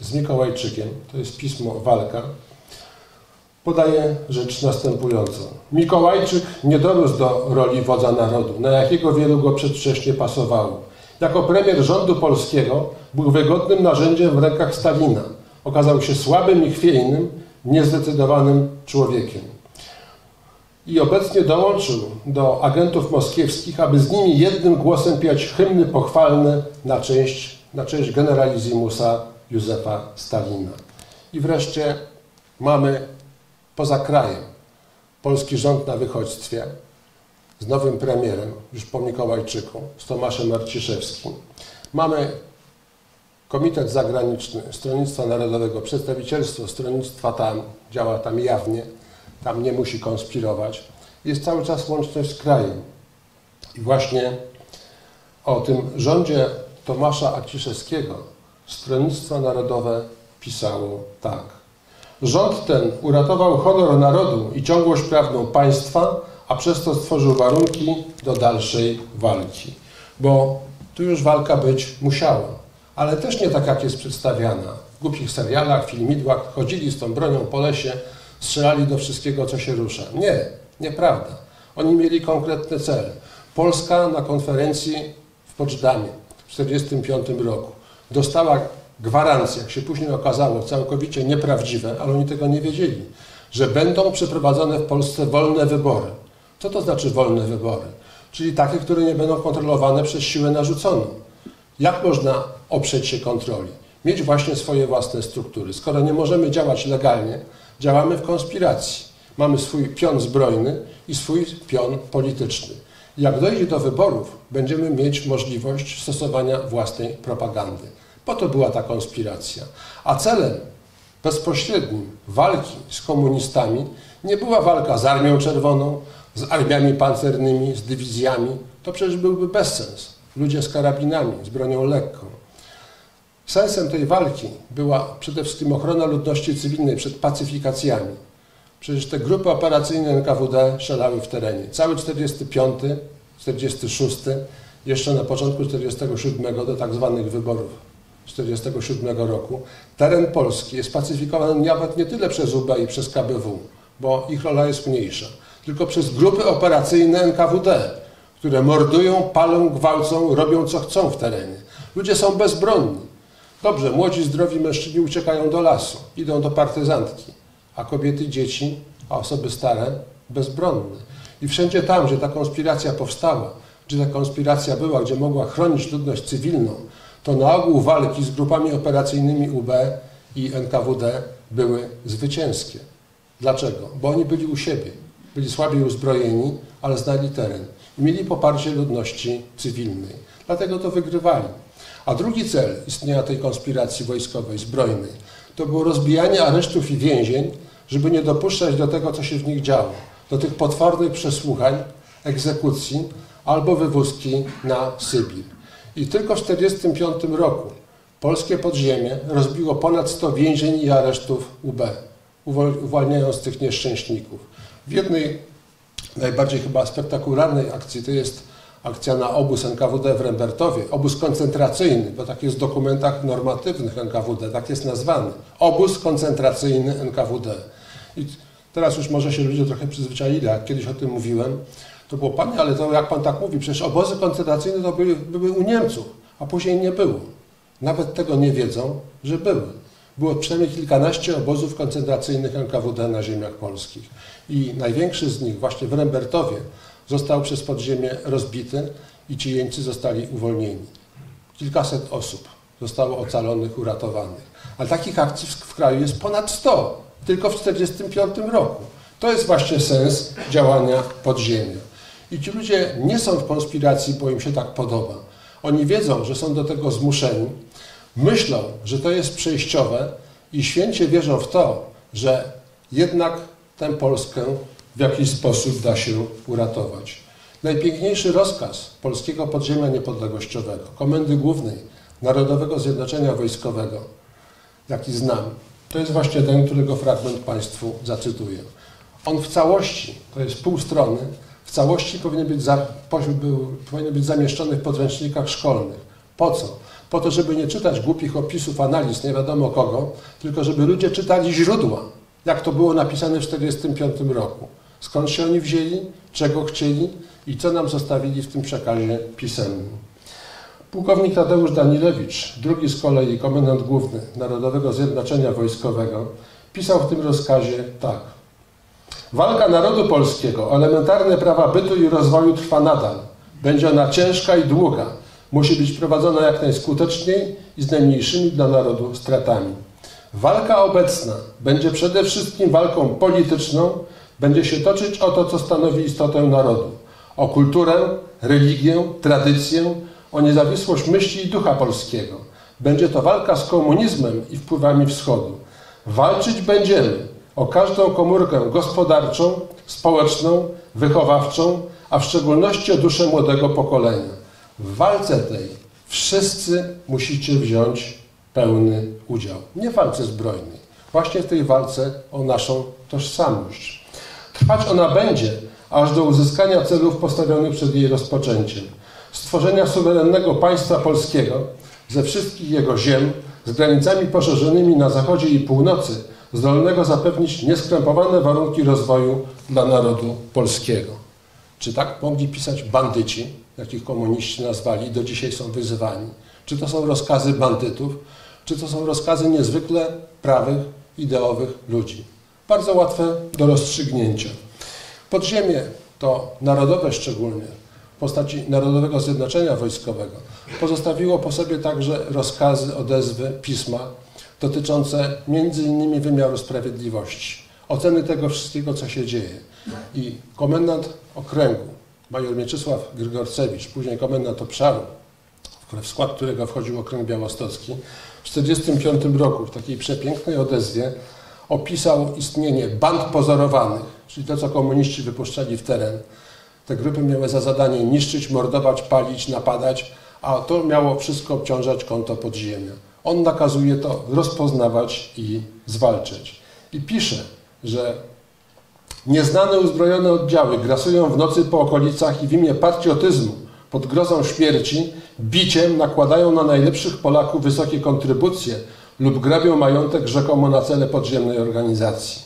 z Mikołajczykiem, to jest pismo Walka, podaje rzecz następującą. Mikołajczyk nie dorósł do roli wodza narodu, na jakiego wielu go przedwcześnie pasowało. Jako premier rządu polskiego był wygodnym narzędziem w rękach Stalina. Okazał się słabym i chwiejnym, niezdecydowanym człowiekiem. I obecnie dołączył do agentów moskiewskich, aby z nimi jednym głosem piać hymny pochwalne na cześć, na cześć Józefa Stalina. I wreszcie mamy poza krajem polski rząd na wychodźstwie z nowym premierem, już po Mikołajczyku, z Tomaszem Marciszewskim. Mamy Komitet Zagraniczny Stronnictwa Narodowego, przedstawicielstwo stronnictwa tam, działa tam jawnie, tam nie musi konspirować. Jest cały czas łączność z krajem. I właśnie o tym rządzie Tomasza Aciszewskiego Stronnictwo Narodowe pisało tak. Rząd ten uratował honor narodu i ciągłość prawną państwa, a przez to stworzył warunki do dalszej walki. Bo tu już walka być musiała, ale też nie tak, jak jest przedstawiana. W głupich serialach, filmidłach chodzili z tą bronią po lesie, strzelali do wszystkiego, co się rusza. Nie, nieprawda. Oni mieli konkretny cel. Polska na konferencji w Poczdamie w 1945 roku dostała gwarancje, jak się później okazało, całkowicie nieprawdziwe, ale oni tego nie wiedzieli, że będą przeprowadzone w Polsce wolne wybory. Co to znaczy wolne wybory? Czyli takie, które nie będą kontrolowane przez siłę narzuconą. Jak można oprzeć się kontroli? Mieć właśnie swoje własne struktury. Skoro nie możemy działać legalnie, działamy w konspiracji. Mamy swój pion zbrojny i swój pion polityczny. Jak dojdzie do wyborów, będziemy mieć możliwość stosowania własnej propagandy. Po to była ta konspiracja. A celem bezpośrednim walki z komunistami nie była walka z Armią Czerwoną, z armiami pancernymi, z dywizjami. To przecież byłby bezsens. Ludzie z karabinami, z bronią lekką. Sensem tej walki była przede wszystkim ochrona ludności cywilnej przed pacyfikacjami. Przecież te grupy operacyjne NKWD szalały w terenie. Cały 45, 46, jeszcze na początku 47 do tak zwanych wyborów 47 roku, teren Polski jest pacyfikowany nawet nie tyle przez UB i przez KBW, bo ich rola jest mniejsza, tylko przez grupy operacyjne NKWD, które mordują, palą, gwałcą, robią co chcą w terenie. Ludzie są bezbronni. Dobrze, młodzi, zdrowi mężczyźni uciekają do lasu, idą do partyzantki, a kobiety, dzieci, a osoby stare bezbronne. I wszędzie tam, gdzie ta konspiracja powstała, gdzie ta konspiracja była, gdzie mogła chronić ludność cywilną, to na ogół walki z grupami operacyjnymi UB i NKWD były zwycięskie. Dlaczego? Bo oni byli u siebie, byli słabiej uzbrojeni, ale znali teren i mieli poparcie ludności cywilnej. Dlatego to wygrywali. A drugi cel istnienia tej konspiracji wojskowej, zbrojnej, to było rozbijanie aresztów i więzień, żeby nie dopuszczać do tego, co się w nich działo, do tych potwornych przesłuchań, egzekucji albo wywózki na Sybir. I tylko w 1945 roku polskie podziemie rozbiło ponad 100 więzień i aresztów UB, uwalniając tych nieszczęśników. W jednej najbardziej chyba spektakularnej akcji to jest akcja na obóz NKWD w Rembertowie, obóz koncentracyjny, bo tak jest w dokumentach normatywnych NKWD, tak jest nazwany. Obóz koncentracyjny NKWD. I teraz już może się ludzie trochę przyzwyczaili, jak kiedyś o tym mówiłem, to było, panie, ale to jak pan tak mówi, przecież obozy koncentracyjne to były, były u Niemców, a później nie było. Nawet tego nie wiedzą, że były. Było przynajmniej kilkanaście obozów koncentracyjnych NKWD na ziemiach polskich. I największy z nich, właśnie w Rembertowie, został przez podziemie rozbity i ci jeńcy zostali uwolnieni. Kilkaset osób zostało ocalonych, uratowanych. Ale takich akcji w kraju jest ponad 100, tylko w 1945 roku. To jest właśnie sens działania podziemia. I ci ludzie nie są w konspiracji, bo im się tak podoba. Oni wiedzą, że są do tego zmuszeni, myślą, że to jest przejściowe i święcie wierzą w to, że jednak tę Polskę w jakiś sposób da się uratować. Najpiękniejszy rozkaz polskiego podziemia niepodległościowego, Komendy Głównej Narodowego Zjednoczenia Wojskowego, jaki znam, to jest właśnie ten, którego fragment Państwu zacytuję. On w całości, to jest pół strony, w całości powinien być, za, był, powinien być zamieszczony w podręcznikach szkolnych. Po co? Po to, żeby nie czytać głupich opisów, analiz, nie wiadomo kogo, tylko żeby ludzie czytali źródła, jak to było napisane w 1945 roku. Skąd się oni wzięli, czego chcieli i co nam zostawili w tym przekazie pisemnym. Pułkownik Tadeusz Danilewicz, drugi z kolei komendant główny Narodowego Zjednoczenia Wojskowego, pisał w tym rozkazie tak. Walka narodu polskiego o elementarne prawa bytu i rozwoju trwa nadal. Będzie ona ciężka i długa. Musi być prowadzona jak najskuteczniej i z najmniejszymi dla narodu stratami. Walka obecna będzie przede wszystkim walką polityczną, będzie się toczyć o to, co stanowi istotę narodu. O kulturę, religię, tradycję, o niezawisłość myśli i ducha polskiego. Będzie to walka z komunizmem i wpływami wschodu. Walczyć będziemy o każdą komórkę gospodarczą, społeczną, wychowawczą, a w szczególności o duszę młodego pokolenia. W walce tej wszyscy musicie wziąć pełny udział. Nie w walce zbrojnej, właśnie w tej walce o naszą tożsamość. Trwać ona będzie aż do uzyskania celów postawionych przed jej rozpoczęciem stworzenia suwerennego państwa polskiego ze wszystkich jego ziem, z granicami poszerzonymi na zachodzie i północy, zdolnego zapewnić nieskrępowane warunki rozwoju dla narodu polskiego. Czy tak mogli pisać bandyci, jakich komuniści nazwali, do dzisiaj są wyzywani? Czy to są rozkazy bandytów, czy to są rozkazy niezwykle prawych, ideowych ludzi? Bardzo łatwe do rozstrzygnięcia. Podziemie to narodowe szczególnie, w postaci Narodowego Zjednoczenia Wojskowego pozostawiło po sobie także rozkazy, odezwy, pisma dotyczące innymi wymiaru sprawiedliwości, oceny tego wszystkiego, co się dzieje. I komendant okręgu, major Mieczysław Grygorcewicz, później komendant obszaru, w skład którego wchodził okręg białostocki, w 1945 roku w takiej przepięknej odezwie opisał istnienie band pozorowanych, czyli to, co komuniści wypuszczali w teren, te grupy miały za zadanie niszczyć, mordować, palić, napadać, a to miało wszystko obciążać konto podziemia. On nakazuje to rozpoznawać i zwalczać. I pisze, że nieznane uzbrojone oddziały grasują w nocy po okolicach i w imię patriotyzmu pod grozą śmierci biciem nakładają na najlepszych Polaków wysokie kontrybucje lub grabią majątek rzekomo na cele podziemnej organizacji.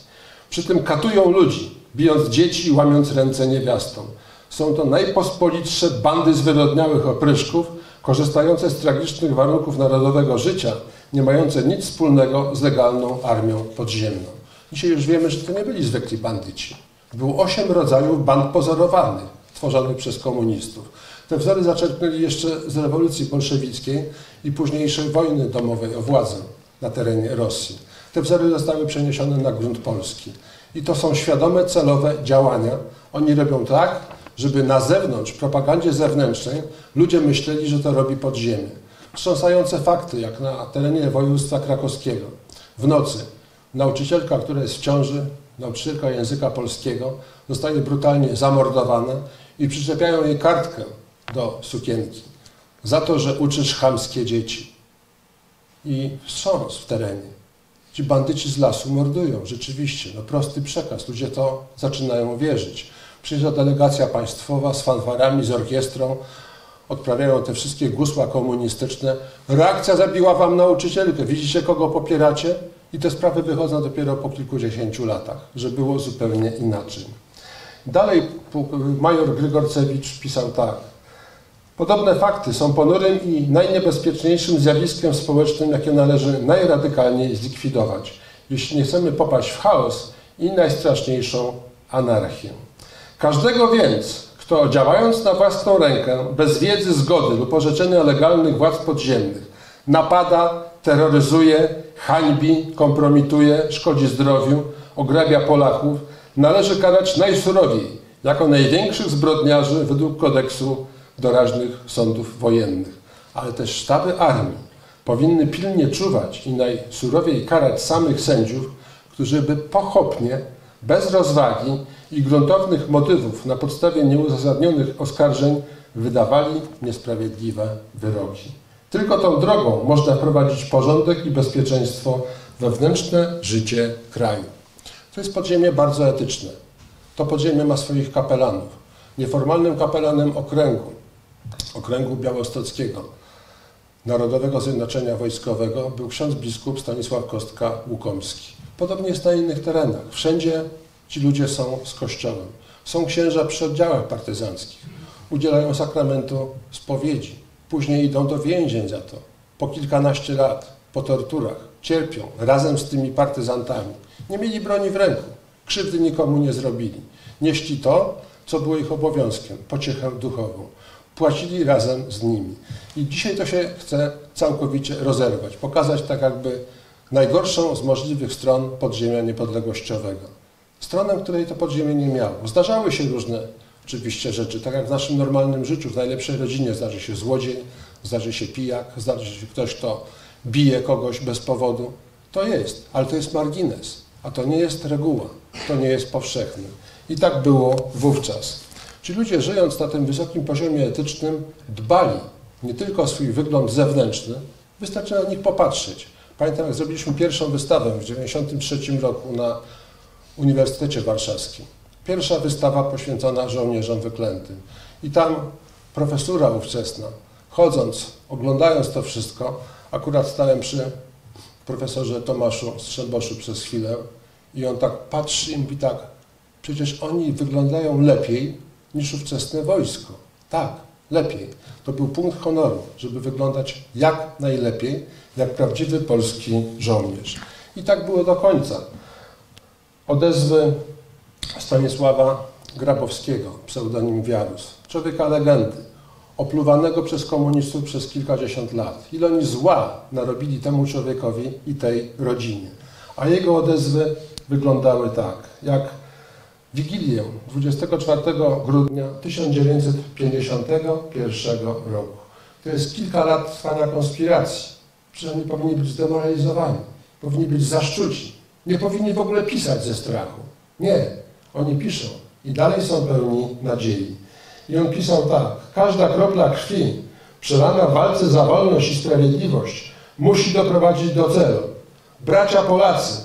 Przy tym katują ludzi, bijąc dzieci i łamiąc ręce niewiastom. Są to najpospolitsze bandy zwyrodniałych opryszków, korzystające z tragicznych warunków narodowego życia, nie mające nic wspólnego z legalną armią podziemną. Dzisiaj już wiemy, że to nie byli zwykli bandyci. Było osiem rodzajów band pozorowanych, tworzonych przez komunistów. Te wzory zaczerpnęli jeszcze z rewolucji bolszewickiej i późniejszej wojny domowej o władzę na terenie Rosji. Te wzory zostały przeniesione na grunt polski. I to są świadome, celowe działania. Oni robią tak, żeby na zewnątrz, w propagandzie zewnętrznej, ludzie myśleli, że to robi podziemie. Wstrząsające fakty, jak na terenie województwa krakowskiego. W nocy nauczycielka, która jest w ciąży, nauczycielka języka polskiego, zostaje brutalnie zamordowana i przyczepiają jej kartkę do sukienki za to, że uczysz chamskie dzieci. I wstrząs w terenie. Ci bandyci z lasu mordują, rzeczywiście. No prosty przekaz, ludzie to zaczynają wierzyć. Przyjeżdża delegacja państwowa z fanfarami, z orkiestrą, odprawiają te wszystkie gusła komunistyczne. Reakcja zabiła wam nauczycielkę, widzicie kogo popieracie? I te sprawy wychodzą dopiero po kilkudziesięciu latach, że było zupełnie inaczej. Dalej major Grygorcewicz pisał tak. Podobne fakty są ponurym i najniebezpieczniejszym zjawiskiem społecznym, jakie należy najradykalniej zlikwidować, jeśli nie chcemy popaść w chaos i najstraszniejszą anarchię. Każdego więc, kto działając na własną rękę, bez wiedzy, zgody lub orzeczenia legalnych władz podziemnych, napada, terroryzuje, hańbi, kompromituje, szkodzi zdrowiu, ograbia Polaków, należy karać najsurowiej, jako największych zbrodniarzy według kodeksu doraźnych sądów wojennych. Ale też sztaby armii powinny pilnie czuwać i najsurowiej karać samych sędziów, którzy by pochopnie bez rozwagi i gruntownych motywów na podstawie nieuzasadnionych oskarżeń wydawali niesprawiedliwe wyroki. Tylko tą drogą można wprowadzić porządek i bezpieczeństwo wewnętrzne życie kraju. To jest podziemie bardzo etyczne. To podziemie ma swoich kapelanów. Nieformalnym kapelanem okręgu, okręgu białostockiego, Narodowego Zjednoczenia Wojskowego był ksiądz biskup Stanisław Kostka-Łukomski. Podobnie jest na innych terenach. Wszędzie ci ludzie są z kościołem. Są księża przy oddziałach partyzanckich. Udzielają sakramentu spowiedzi. Później idą do więzień za to. Po kilkanaście lat, po torturach. Cierpią razem z tymi partyzantami. Nie mieli broni w ręku. Krzywdy nikomu nie zrobili. Nieśli to, co było ich obowiązkiem, pociechę duchową. Płacili razem z nimi. I dzisiaj to się chce całkowicie rozerwać, pokazać tak jakby najgorszą z możliwych stron podziemia niepodległościowego. Stronę, której to podziemie nie miało. Zdarzały się różne oczywiście rzeczy, tak jak w naszym normalnym życiu, w najlepszej rodzinie zdarzy się złodziej, zdarzy się pijak, zdarzy się ktoś, kto bije kogoś bez powodu. To jest, ale to jest margines, a to nie jest reguła, to nie jest powszechne. I tak było wówczas. Ci ludzie żyjąc na tym wysokim poziomie etycznym dbali nie tylko o swój wygląd zewnętrzny, wystarczy na nich popatrzeć. Pamiętam, jak zrobiliśmy pierwszą wystawę w 1993 roku na Uniwersytecie Warszawskim. Pierwsza wystawa poświęcona żołnierzom wyklętym. I tam profesura ówczesna, chodząc, oglądając to wszystko, akurat stałem przy profesorze Tomaszu Strzemboszu przez chwilę i on tak patrzy i mówi tak, przecież oni wyglądają lepiej niż ówczesne wojsko. Tak, lepiej. To był punkt honoru, żeby wyglądać jak najlepiej, jak prawdziwy polski żołnierz. I tak było do końca. Odezwy Stanisława Grabowskiego, pseudonim Wiarus, człowieka legendy, opluwanego przez komunistów przez kilkadziesiąt lat. Ile oni zła narobili temu człowiekowi i tej rodzinie. A jego odezwy wyglądały tak, jak Wigilię 24 grudnia 1951 roku. To jest kilka lat trwania konspiracji. Oni powinni być zdemoralizowani, powinni być zaszczuci, nie powinni w ogóle pisać ze strachu. Nie, oni piszą i dalej są pełni nadziei. I on pisał tak, każda kropla krwi przelana w walce za wolność i sprawiedliwość musi doprowadzić do celu. Bracia Polacy,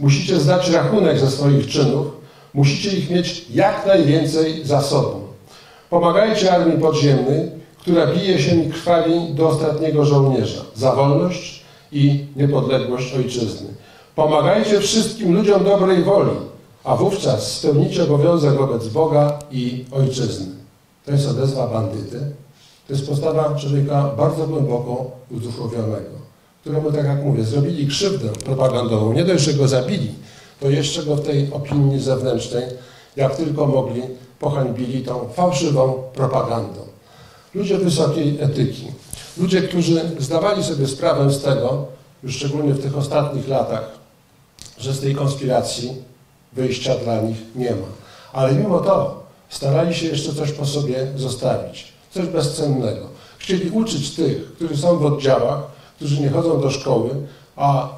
musicie zdać rachunek ze swoich czynów, musicie ich mieć jak najwięcej za sobą. Pomagajcie armii podziemnej, która bije się i krwawi do ostatniego żołnierza za wolność i niepodległość ojczyzny. Pomagajcie wszystkim ludziom dobrej woli, a wówczas spełnicie obowiązek wobec Boga i ojczyzny. To jest odezwa bandyty. To jest postawa człowieka bardzo głęboko uduchowionego, któremu, tak jak mówię, zrobili krzywdę propagandową. Nie dość, że go zabili, to jeszcze go w tej opinii zewnętrznej, jak tylko mogli, pohańbili tą fałszywą propagandą. Ludzie wysokiej etyki, ludzie, którzy zdawali sobie sprawę z tego, już szczególnie w tych ostatnich latach, że z tej konspiracji wyjścia dla nich nie ma. Ale mimo to starali się jeszcze coś po sobie zostawić, coś bezcennego. Chcieli uczyć tych, którzy są w oddziałach, którzy nie chodzą do szkoły, a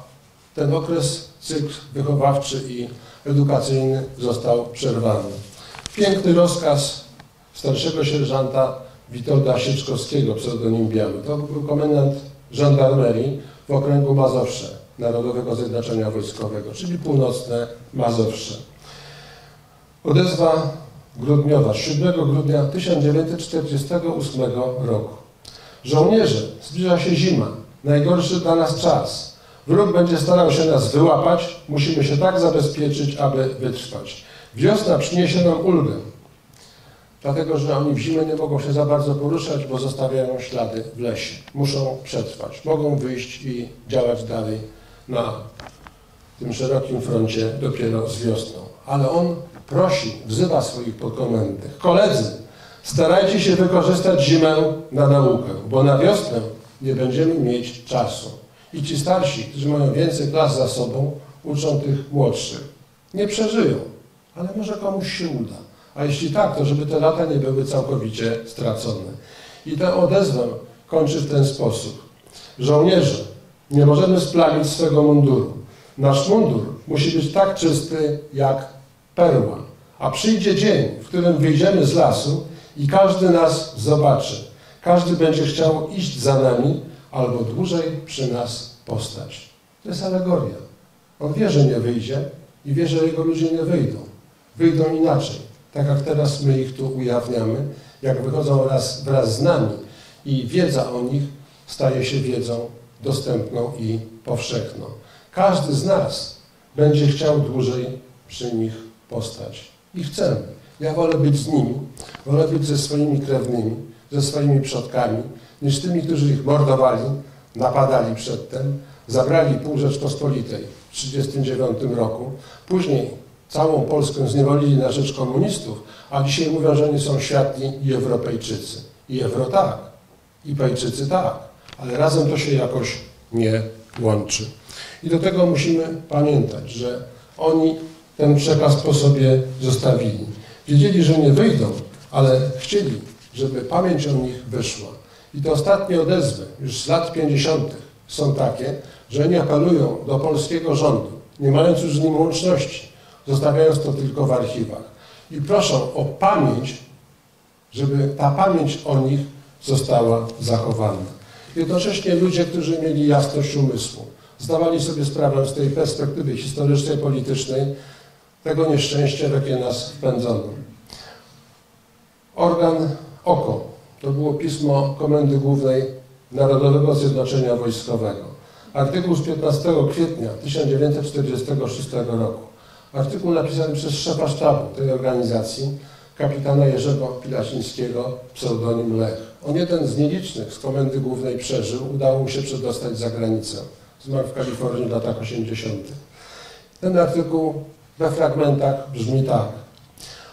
ten okres, cykl wychowawczy i edukacyjny został przerwany. Piękny rozkaz starszego sierżanta Witolda Sieczkowskiego, pseudonim Biały. To był komendant żandarmerii w okręgu Mazowsze, Narodowego Zjednoczenia Wojskowego, czyli północne Mazowsze. Odezwa grudniowa, 7 grudnia 1948 roku. Żołnierze, zbliża się zima, najgorszy dla nas czas. Wróg będzie starał się nas wyłapać, musimy się tak zabezpieczyć, aby wytrwać. Wiosna przyniesie nam ulgę, dlatego że oni w zimę nie mogą się za bardzo poruszać, bo zostawiają ślady w lesie. Muszą przetrwać, mogą wyjść i działać dalej na tym szerokim froncie dopiero z wiosną. Ale on prosi, wzywa swoich podkomendnych. Koledzy, starajcie się wykorzystać zimę na naukę, bo na wiosnę nie będziemy mieć czasu. I ci starsi, którzy mają więcej klas za sobą, uczą tych młodszych. Nie przeżyją, ale może komuś się uda. A jeśli tak, to żeby te lata nie były całkowicie stracone. I tę odezwę kończy w ten sposób. Żołnierze, nie możemy splamić swego munduru. Nasz mundur musi być tak czysty jak perła. A przyjdzie dzień, w którym wyjdziemy z lasu i każdy nas zobaczy. Każdy będzie chciał iść za nami albo dłużej przy nas postać. To jest alegoria. On wie, że nie wyjdzie i wie, że jego ludzie nie wyjdą. Wyjdą inaczej. Tak jak teraz my ich tu ujawniamy, jak wychodzą raz, wraz z nami i wiedza o nich staje się wiedzą dostępną i powszechną. Każdy z nas będzie chciał dłużej przy nich postać. I chcemy. Ja wolę być z nimi, wolę być ze swoimi krewnymi, ze swoimi przodkami, niż tymi, którzy ich mordowali, napadali przedtem, zabrali pół Rzeczpospolitej w 1939 roku, później całą Polskę zniewolili na rzecz komunistów, a dzisiaj mówią, że oni są światli i Europejczycy. I Euro tak, i Pejczycy tak, ale razem to się jakoś nie łączy. I do tego musimy pamiętać, że oni ten przekaz po sobie zostawili. Wiedzieli, że nie wyjdą, ale chcieli, żeby pamięć o nich wyszła. I te ostatnie odezwy, już z lat 50., są takie, że oni apelują do polskiego rządu, nie mając już z nim łączności, zostawiając to tylko w archiwach. I proszą o pamięć, żeby ta pamięć o nich została zachowana. Jednocześnie ludzie, którzy mieli jasność umysłu, zdawali sobie sprawę z tej perspektywy historycznej, politycznej, tego nieszczęścia, w jakie nas wpędzono. Organ OKO to było pismo Komendy Głównej Narodowego Zjednoczenia Wojskowego. Artykuł z 15 kwietnia 1946 roku. Artykuł napisany przez szefa sztabu tej organizacji, kapitana Jerzego Pilacińskiego, pseudonim Lech. On jeden z nielicznych z Komendy Głównej przeżył, udało mu się przedostać za granicę. Zmarł w Kalifornii w latach 80. Ten artykuł we fragmentach brzmi tak.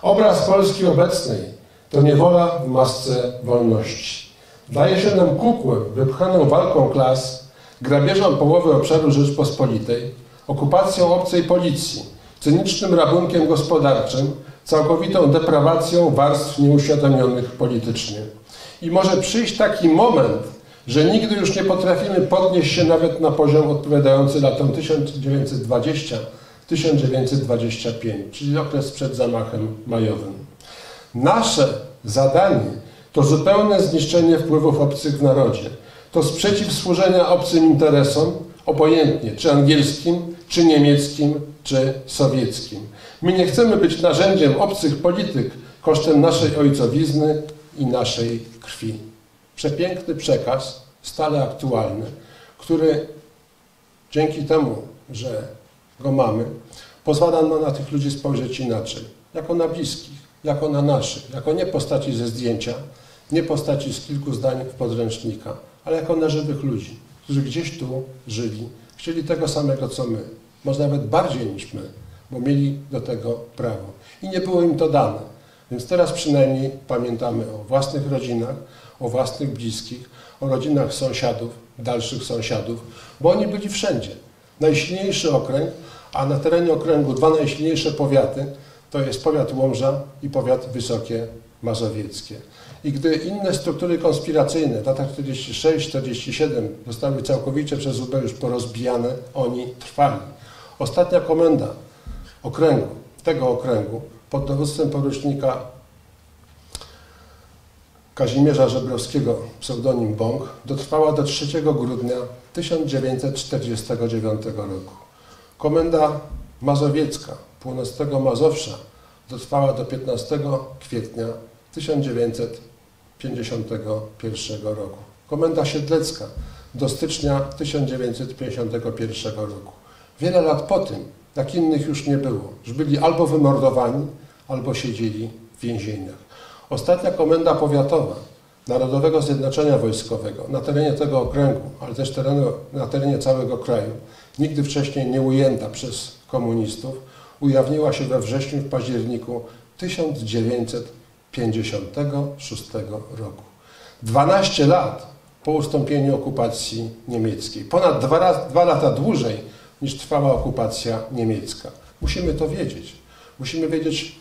Obraz Polski obecnej to niewola w masce wolności. Daje się nam kukłę wypchaną walką klas, grabieżą połowy obszaru Rzeczpospolitej, okupacją obcej policji, cynicznym rabunkiem gospodarczym, całkowitą deprawacją warstw nieuświadomionych politycznie. I może przyjść taki moment, że nigdy już nie potrafimy podnieść się nawet na poziom odpowiadający latom 1920-1925, czyli okres przed zamachem majowym. Nasze zadanie to zupełne zniszczenie wpływów obcych w narodzie. To sprzeciw służenia obcym interesom, obojętnie czy angielskim, czy niemieckim, czy sowieckim. My nie chcemy być narzędziem obcych polityk kosztem naszej ojcowizny i naszej krwi. Przepiękny przekaz, stale aktualny, który dzięki temu, że go mamy, pozwala nam na tych ludzi spojrzeć inaczej, jako na bliskich, jako na naszych, jako nie postaci ze zdjęcia, nie postaci z kilku zdań w podręcznika, ale jako na żywych ludzi, którzy gdzieś tu żyli, chcieli tego samego co my, może nawet bardziej niż my, bo mieli do tego prawo. I nie było im to dane. Więc teraz przynajmniej pamiętamy o własnych rodzinach, o własnych bliskich, o rodzinach sąsiadów, dalszych sąsiadów, bo oni byli wszędzie. Najsilniejszy okręg, a na terenie okręgu dwa najsilniejsze powiaty, to jest powiat Łomża i powiat Wysokie Mazowieckie. I gdy inne struktury konspiracyjne w latach 46-47 zostały całkowicie przez UB już porozbijane, oni trwali. Ostatnia komenda okręgu, tego okręgu, pod dowództwem porucznika Kazimierza Żebrowskiego, pseudonim Bąk, dotrwała do 3 grudnia 1949 roku. Komenda mazowiecka północnego Mazowsza dotrwała do 15 kwietnia 1951 roku. Komenda siedlecka do stycznia 1951 roku. Wiele lat po tym, jak innych już nie było, już byli albo wymordowani, albo siedzieli w więzieniach. Ostatnia komenda powiatowa Narodowego Zjednoczenia Wojskowego na terenie tego okręgu, ale też terenu, na terenie całego kraju, nigdy wcześniej nie ujęta przez komunistów, ujawniła się we wrześniu, w październiku 1956 roku. 12 lat po ustąpieniu okupacji niemieckiej. Ponad dwa, dwa lata dłużej niż trwała okupacja niemiecka. Musimy to wiedzieć. Musimy wiedzieć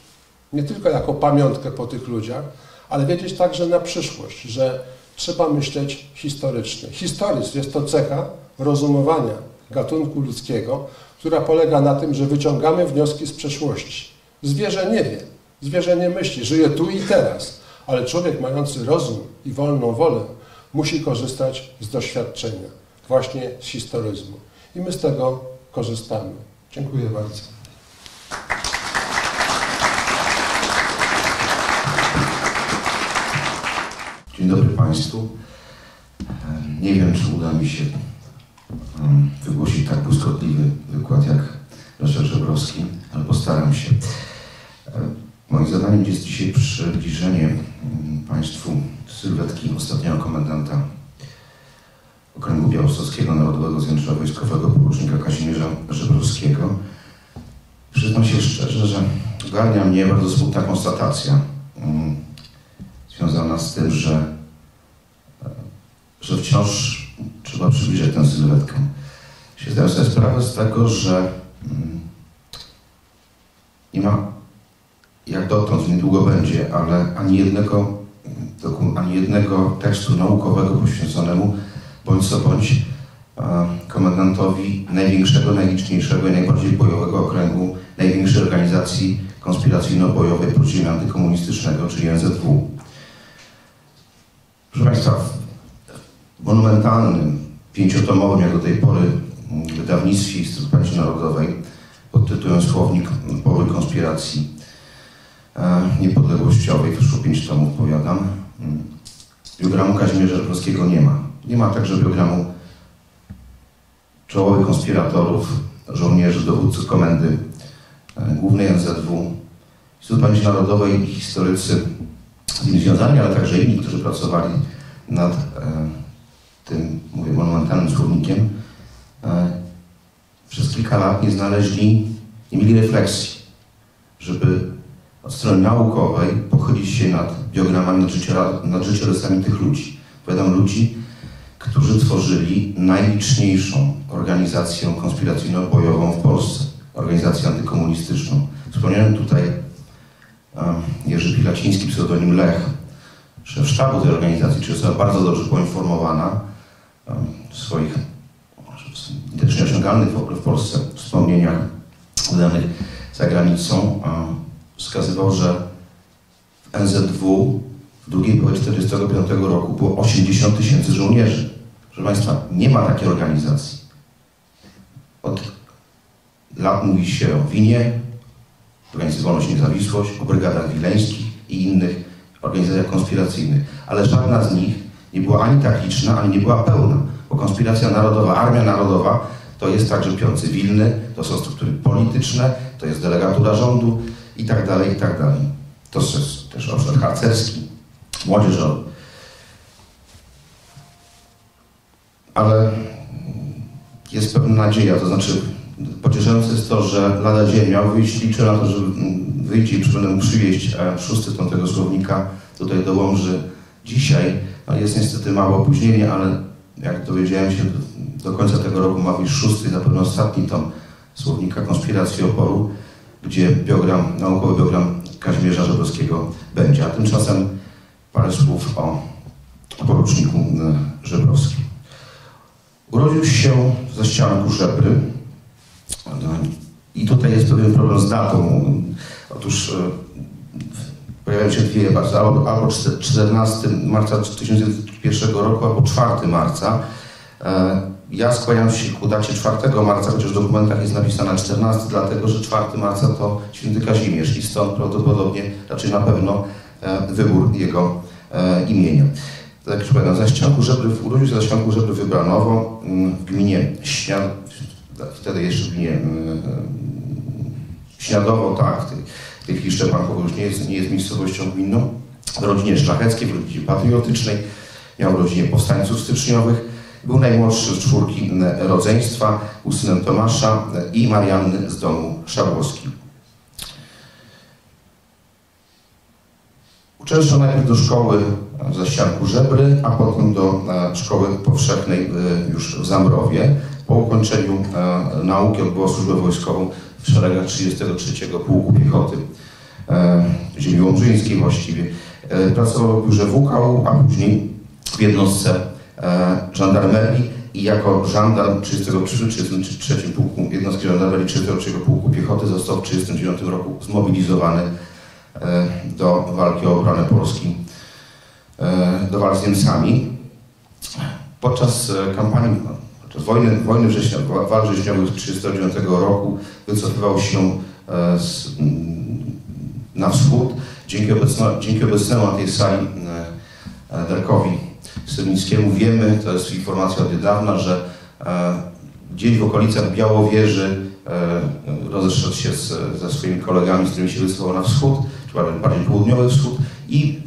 nie tylko jako pamiątkę po tych ludziach, ale wiedzieć także na przyszłość, że trzeba myśleć historycznie. Historyzm jest to cecha rozumowania gatunku ludzkiego, która polega na tym, że wyciągamy wnioski z przeszłości, Zwierzę nie wie, zwierzę nie myśli, żyje tu i teraz, ale człowiek mający rozum i wolną wolę musi korzystać z doświadczenia, właśnie z historyzmu. I my z tego korzystamy. Dziękuję bardzo. Dzień dobry Państwu. Nie wiem, czy uda mi się wygłosić tak błyskotliwy wykład jak Leszek Żebrowski, ale postaram się. Moim zadaniem jest dzisiaj przybliżenie Państwu sylwetki ostatniego komendanta Okręgu Białostockiego Narodowego Związku Wojskowego porucznika Kazimierza Żebrowskiego. Przyznam się szczerze, że ogarnia mnie bardzo smutna konstatacja związana z tym, że, e, że wciąż trzeba przybliżyć tę sylwetkę. Się zdaję sobie sprawę z tego, że mm, nie ma jak dotąd, niedługo będzie, ale ani jednego, ani jednego tekstu naukowego poświęconemu bądź co bądź e, komendantowi największego, najliczniejszego i najbardziej bojowego okręgu największej organizacji konspiracyjno-bojowej podziemia antykomunistycznego, czyli NZW. Proszę Państwa, monumentalnym, pięciotomowym jak do tej pory wydawnictwie Instytutu Pamięci Narodowej pod tytułem Słownik Poły Konspiracji e, Niepodległościowej, wyszło pięć tomów, powiadam, biogramu Kazimierza Żebrowskiego nie ma. Nie ma także biogramu czołowych konspiratorów, żołnierzy, dowódców komendy e, głównej NZW, Instytut Pamięci Narodowej i historycy z nim związani, ale także inni, którzy pracowali nad e, tym, mówię, monumentalnym słownikiem, e, przez kilka lat nie znaleźli, nie mieli refleksji, żeby od strony naukowej pochylić się nad biogramami, nad, życiora, nad życiorysami tych ludzi. Powiadam ludzi, którzy tworzyli najliczniejszą organizację konspiracyjno-bojową w Polsce, organizację antykomunistyczną. Wspomniałem tutaj Jerzy Pilaciński, pseudonim Lech, szef sztabu tej organizacji, czyli osoba bardzo dobrze poinformowana swoich też nieosiągalnych w Polsce wspomnieniach wydanych za granicą, wskazywał, że w NZW w drugiej połowie 1945 roku było 80 tysięcy żołnierzy. Proszę Państwa, nie ma takiej organizacji. Od lat mówi się o Winie, Organizacji Wolność i Niezawisłość, o Brygadach Wileńskich i innych organizacjach konspiracyjnych, ale żadna z nich nie była ani tak liczna, ani nie była pełna, bo konspiracja narodowa, Armia Narodowa to jest także pion cywilny, to są struktury polityczne, to jest delegatura rządu i tak dalej, i tak dalej. To jest też obszar harcerski, młodzieżowy. Ale jest pewna nadzieja, to znaczy pocieszające jest to, że lada dzień miał wyjść, liczę na to, że wyjdzie i będę mógł przywieźć e, szósty ton tego słownika tutaj do Łomży dzisiaj. No jest niestety małe opóźnienie, ale jak dowiedziałem się, do końca tego roku ma wyjść szósty i zapewne ostatni tom słownika konspiracji oporu, gdzie biogram, naukowy biogram Kazimierza Żebrowskiego będzie. A tymczasem parę słów o, poruczniku e, Żebrowskim. Urodził się ze ścianku Żebry, i tutaj jest pewien problem z datą. Otóż e, pojawiają się dwie bardzo, albo, albo 14 marca 1901 roku, albo 4 marca. E, Ja skłaniam się ku dacie 4 marca, chociaż w dokumentach jest napisane 14, dlatego że 4 marca to święty Kazimierz i stąd prawdopodobnie, raczej na pewno e, wybór jego imienia. Tak jak już powiedziałem, za ścianku Żebry, urodził się za ścianku Żebry Wybranowo mm, w gminie Śniad, wtedy jeszcze w gminie Śniadowo, tak, w tej, w chwili już nie jest, nie jest miejscowością gminną, w rodzinie szlacheckiej, w rodzinie patriotycznej, miał w rodzinie powstańców styczniowych, był najmłodszy z czwórki rodzeństwa, był synem Tomasza i Marianny z domu Szabłowskim. Uczęszczał najpierw do szkoły za ścianku Żebry, a potem do e, szkoły powszechnej e, już w Zambrowie. Po ukończeniu e, nauki odbyła służbę wojskową w szeregach 33 Pułku Piechoty w ziemi łomżyńskiej właściwie. Pracował w biurze WKU, a później w jednostce żandarmerii i jako żandarm 33 pułku, jednostki żandarmerii 33 pułku piechoty został w 1939 roku zmobilizowany e, do walki o obronę Polski, e, do walk z Niemcami. Podczas e, kampanii, podczas wojny, wojny września, walk wrześniowych 1939 roku wycofywał się e, z, mm, na wschód. Dzięki, obecno, dzięki obecnemu na tej sali e, e, Derkowi Sylińskiemu wiemy, to jest informacja od niedawna, że gdzieś w okolicach Białowieży rozeszedł się z, ze swoimi kolegami, z którymi się wycofał na wschód, czy bardziej, południowy wschód i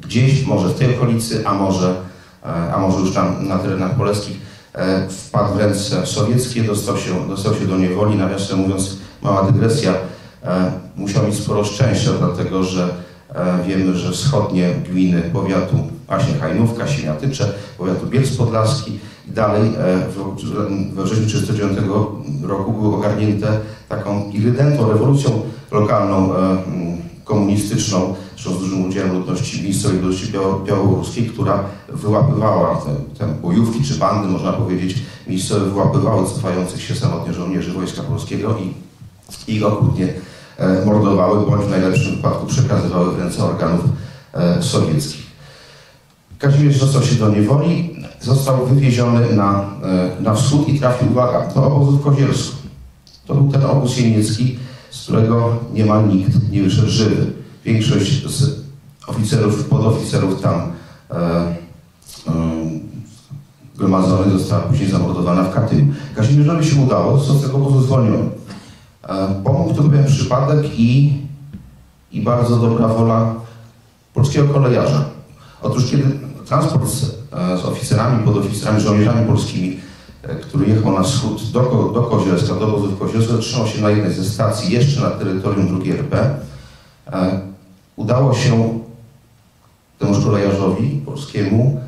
gdzieś, może w tej okolicy, a może, a może już tam na terenach polskich, wpadł w ręce sowieckie, dostał się, dostał się do niewoli, nawiasem mówiąc, mała dygresja, e, musiał mieć sporo szczęścia, dlatego że e, wiemy, że wschodnie gminy powiatu właśnie Hajnówka, Siemiatycze, powiatu Bielsk Podlaski i dalej e, w- wrześniu 1939 roku były ogarnięte taką irydentą rewolucją lokalną, e, komunistyczną, zresztą z dużym udziałem ludności miejscowej ludności biało- białoruskiej, która wyłapywała te, te bojówki czy bandy, można powiedzieć, miejscowe wyłapywały cofających się samotnie żołnierzy Wojska Polskiego i ich okrutnie e, mordowały, bądź w najlepszym wypadku przekazywały w ręce organów e, sowieckich. Kazimierz dostał się do niewoli, został wywieziony na, e, na wschód i trafił, uwaga, do obozu w Kozielsku. To był ten obóz jeniecki, którego niemal nikt nie wyszedł żywy. Większość z oficerów, podoficerów tam e, e, gromadzonych została później zamordowana w Katyniu. Kazimierzowi się udało, został z tego obozu zwolniony. E, Pomógł to pewien przypadek i, i bardzo dobra wola polskiego kolejarza. Otóż kiedy transport z, e, z oficerami, podoficerami, żołnierzami polskimi, który jechał na wschód do, do Kozielska, do obozu w Kozielsku, zatrzymał się na jednej ze stacji jeszcze na terytorium II RP, e, udało się temu kolejarzowi polskiemu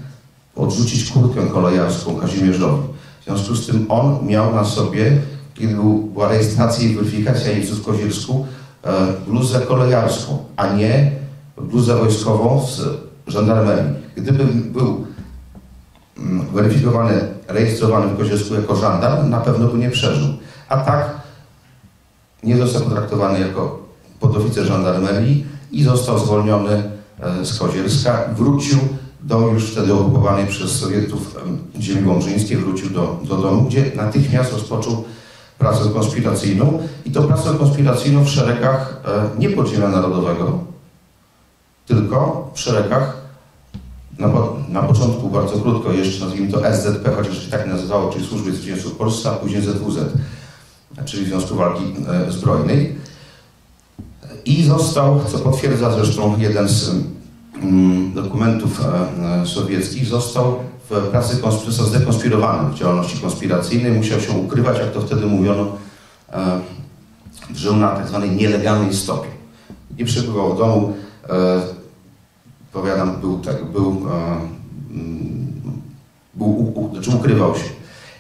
odrzucić kurtkę kolejarską Kazimierzowi. W związku z tym on miał na sobie kiedy był, była rejestracja i weryfikacja jeźdźców w Kozielsku, e, bluzę kolejarską, a nie bluzę wojskową z żandarmerii. Gdyby był weryfikowany, rejestrowany w Kozielsku jako żandarm, na pewno by nie przeżył. A tak nie został potraktowany jako podoficer żandarmerii i został zwolniony e, z Kozielska. Wrócił do już wtedy okupowanej przez Sowietów em, ziemi łomżyńskiej, wrócił do, do domu, gdzie natychmiast rozpoczął pracę konspiracyjną i to pracę konspiracyjną w szeregach e, nie Podziemia Narodowego, tylko w szeregach na, po, na początku bardzo krótko jeszcze nazwijmy to SZP, chociaż się tak nazywało, czyli Służby Zwycięstwa Polski, a później ZWZ, czyli Związku Walki e, Zbrojnej. I został, co potwierdza zresztą jeden z mm, dokumentów e, e, sowieckich, został w pracy zdekonspirowany w działalności konspiracyjnej, musiał się ukrywać, jak to wtedy mówiono, e, żył na zwanej nielegalnej stopie. Nie przebywał w domu, e, powiadam, był, tak, był, e, mm, był u, u, znaczy ukrywał się.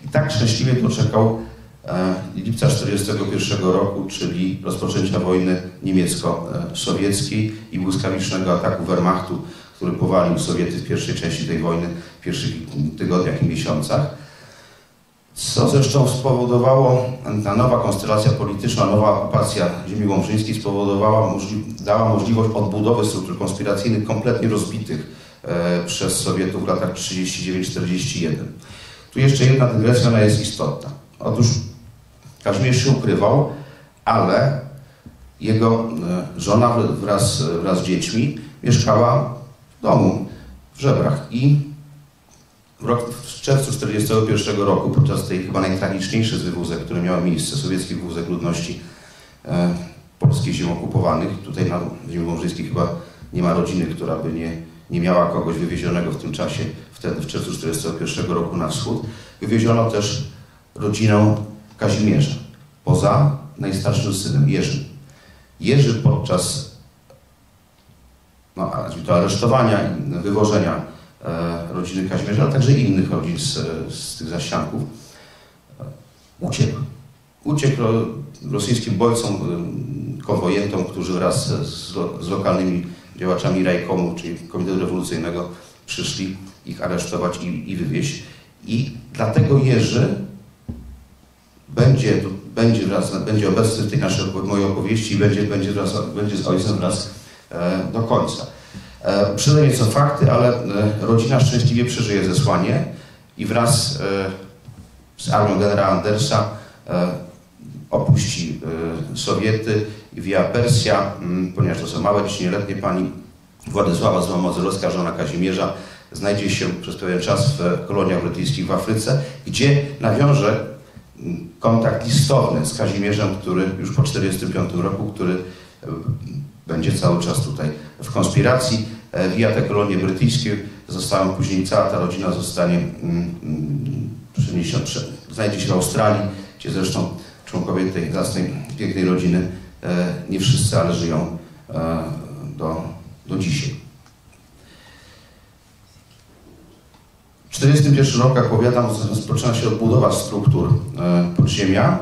I tak szczęśliwie doczekał e, lipca 1941 roku, czyli rozpoczęcia wojny niemiecko-sowieckiej i błyskawicznego ataku Wehrmachtu, który powalił Sowiety w pierwszej części tej wojny, w pierwszych tygodniach i miesiącach. Co zresztą spowodowało, ta nowa konstelacja polityczna, nowa okupacja ziemi łomżyńskiej spowodowała, dała możliwość odbudowy struktur konspiracyjnych kompletnie rozbitych e, przez Sowietów w latach 39-41. Tu jeszcze jedna dygresja, ona jest istotna. Otóż Kazimierz się ukrywał, ale jego e, żona wraz, wraz z dziećmi mieszkała w domu w Żebrach i rok, w czerwcu 1941 roku, podczas tej chyba najtragiczniejszej z wywózek, które miały miejsce, sowieckich wywózek ludności e, polskich ziem okupowanych, tutaj na ziemi łomżyńskiej chyba nie ma rodziny, która by nie, nie miała kogoś wywiezionego w tym czasie, wtedy w czerwcu 1941 roku na wschód. Wywieziono też rodzinę Kazimierza, poza najstarszym synem Jerzym. Jerzy podczas no, to aresztowania i wywożenia rodziny Kazimierza, ale także innych rodzin z, z tych zaścianków, e, uciekł. Uciekł ro, rosyjskim bodźcom, e, konwojentom, którzy wraz z, z lokalnymi działaczami Rajkomu, czyli Komitetu Rewolucyjnego, przyszli ich aresztować i, i wywieźć. I dlatego Jerzy będzie, będzie, wraz, będzie obecny w tej naszej mojej opowieści i będzie, będzie, wraz, będzie z ojcem wraz e, do końca. E, Przyda nieco fakty, ale e, rodzina szczęśliwie przeżyje zesłanie i wraz e, z armią generała Andersa opuści Sowiety via Persja, ponieważ to są małe, nieletnie, pani Władysława Złomozorowska, żona Kazimierza, znajdzie się przez pewien czas w koloniach brytyjskich w Afryce, gdzie nawiąże kontakt listowny z Kazimierzem, który już po 1945 roku, który będzie cały czas tutaj w konspiracji. E, Via te kolonie brytyjskie zostaną później, cała ta rodzina zostanie mm, mm, przeniesiona, prze- znajdzie się w Australii, gdzie zresztą członkowie tej zacnej, pięknej rodziny, e, nie wszyscy, ale żyją e, do, do dzisiaj. W 1941 roku, jak powiadam, rozpoczyna się odbudowa struktur podziemia.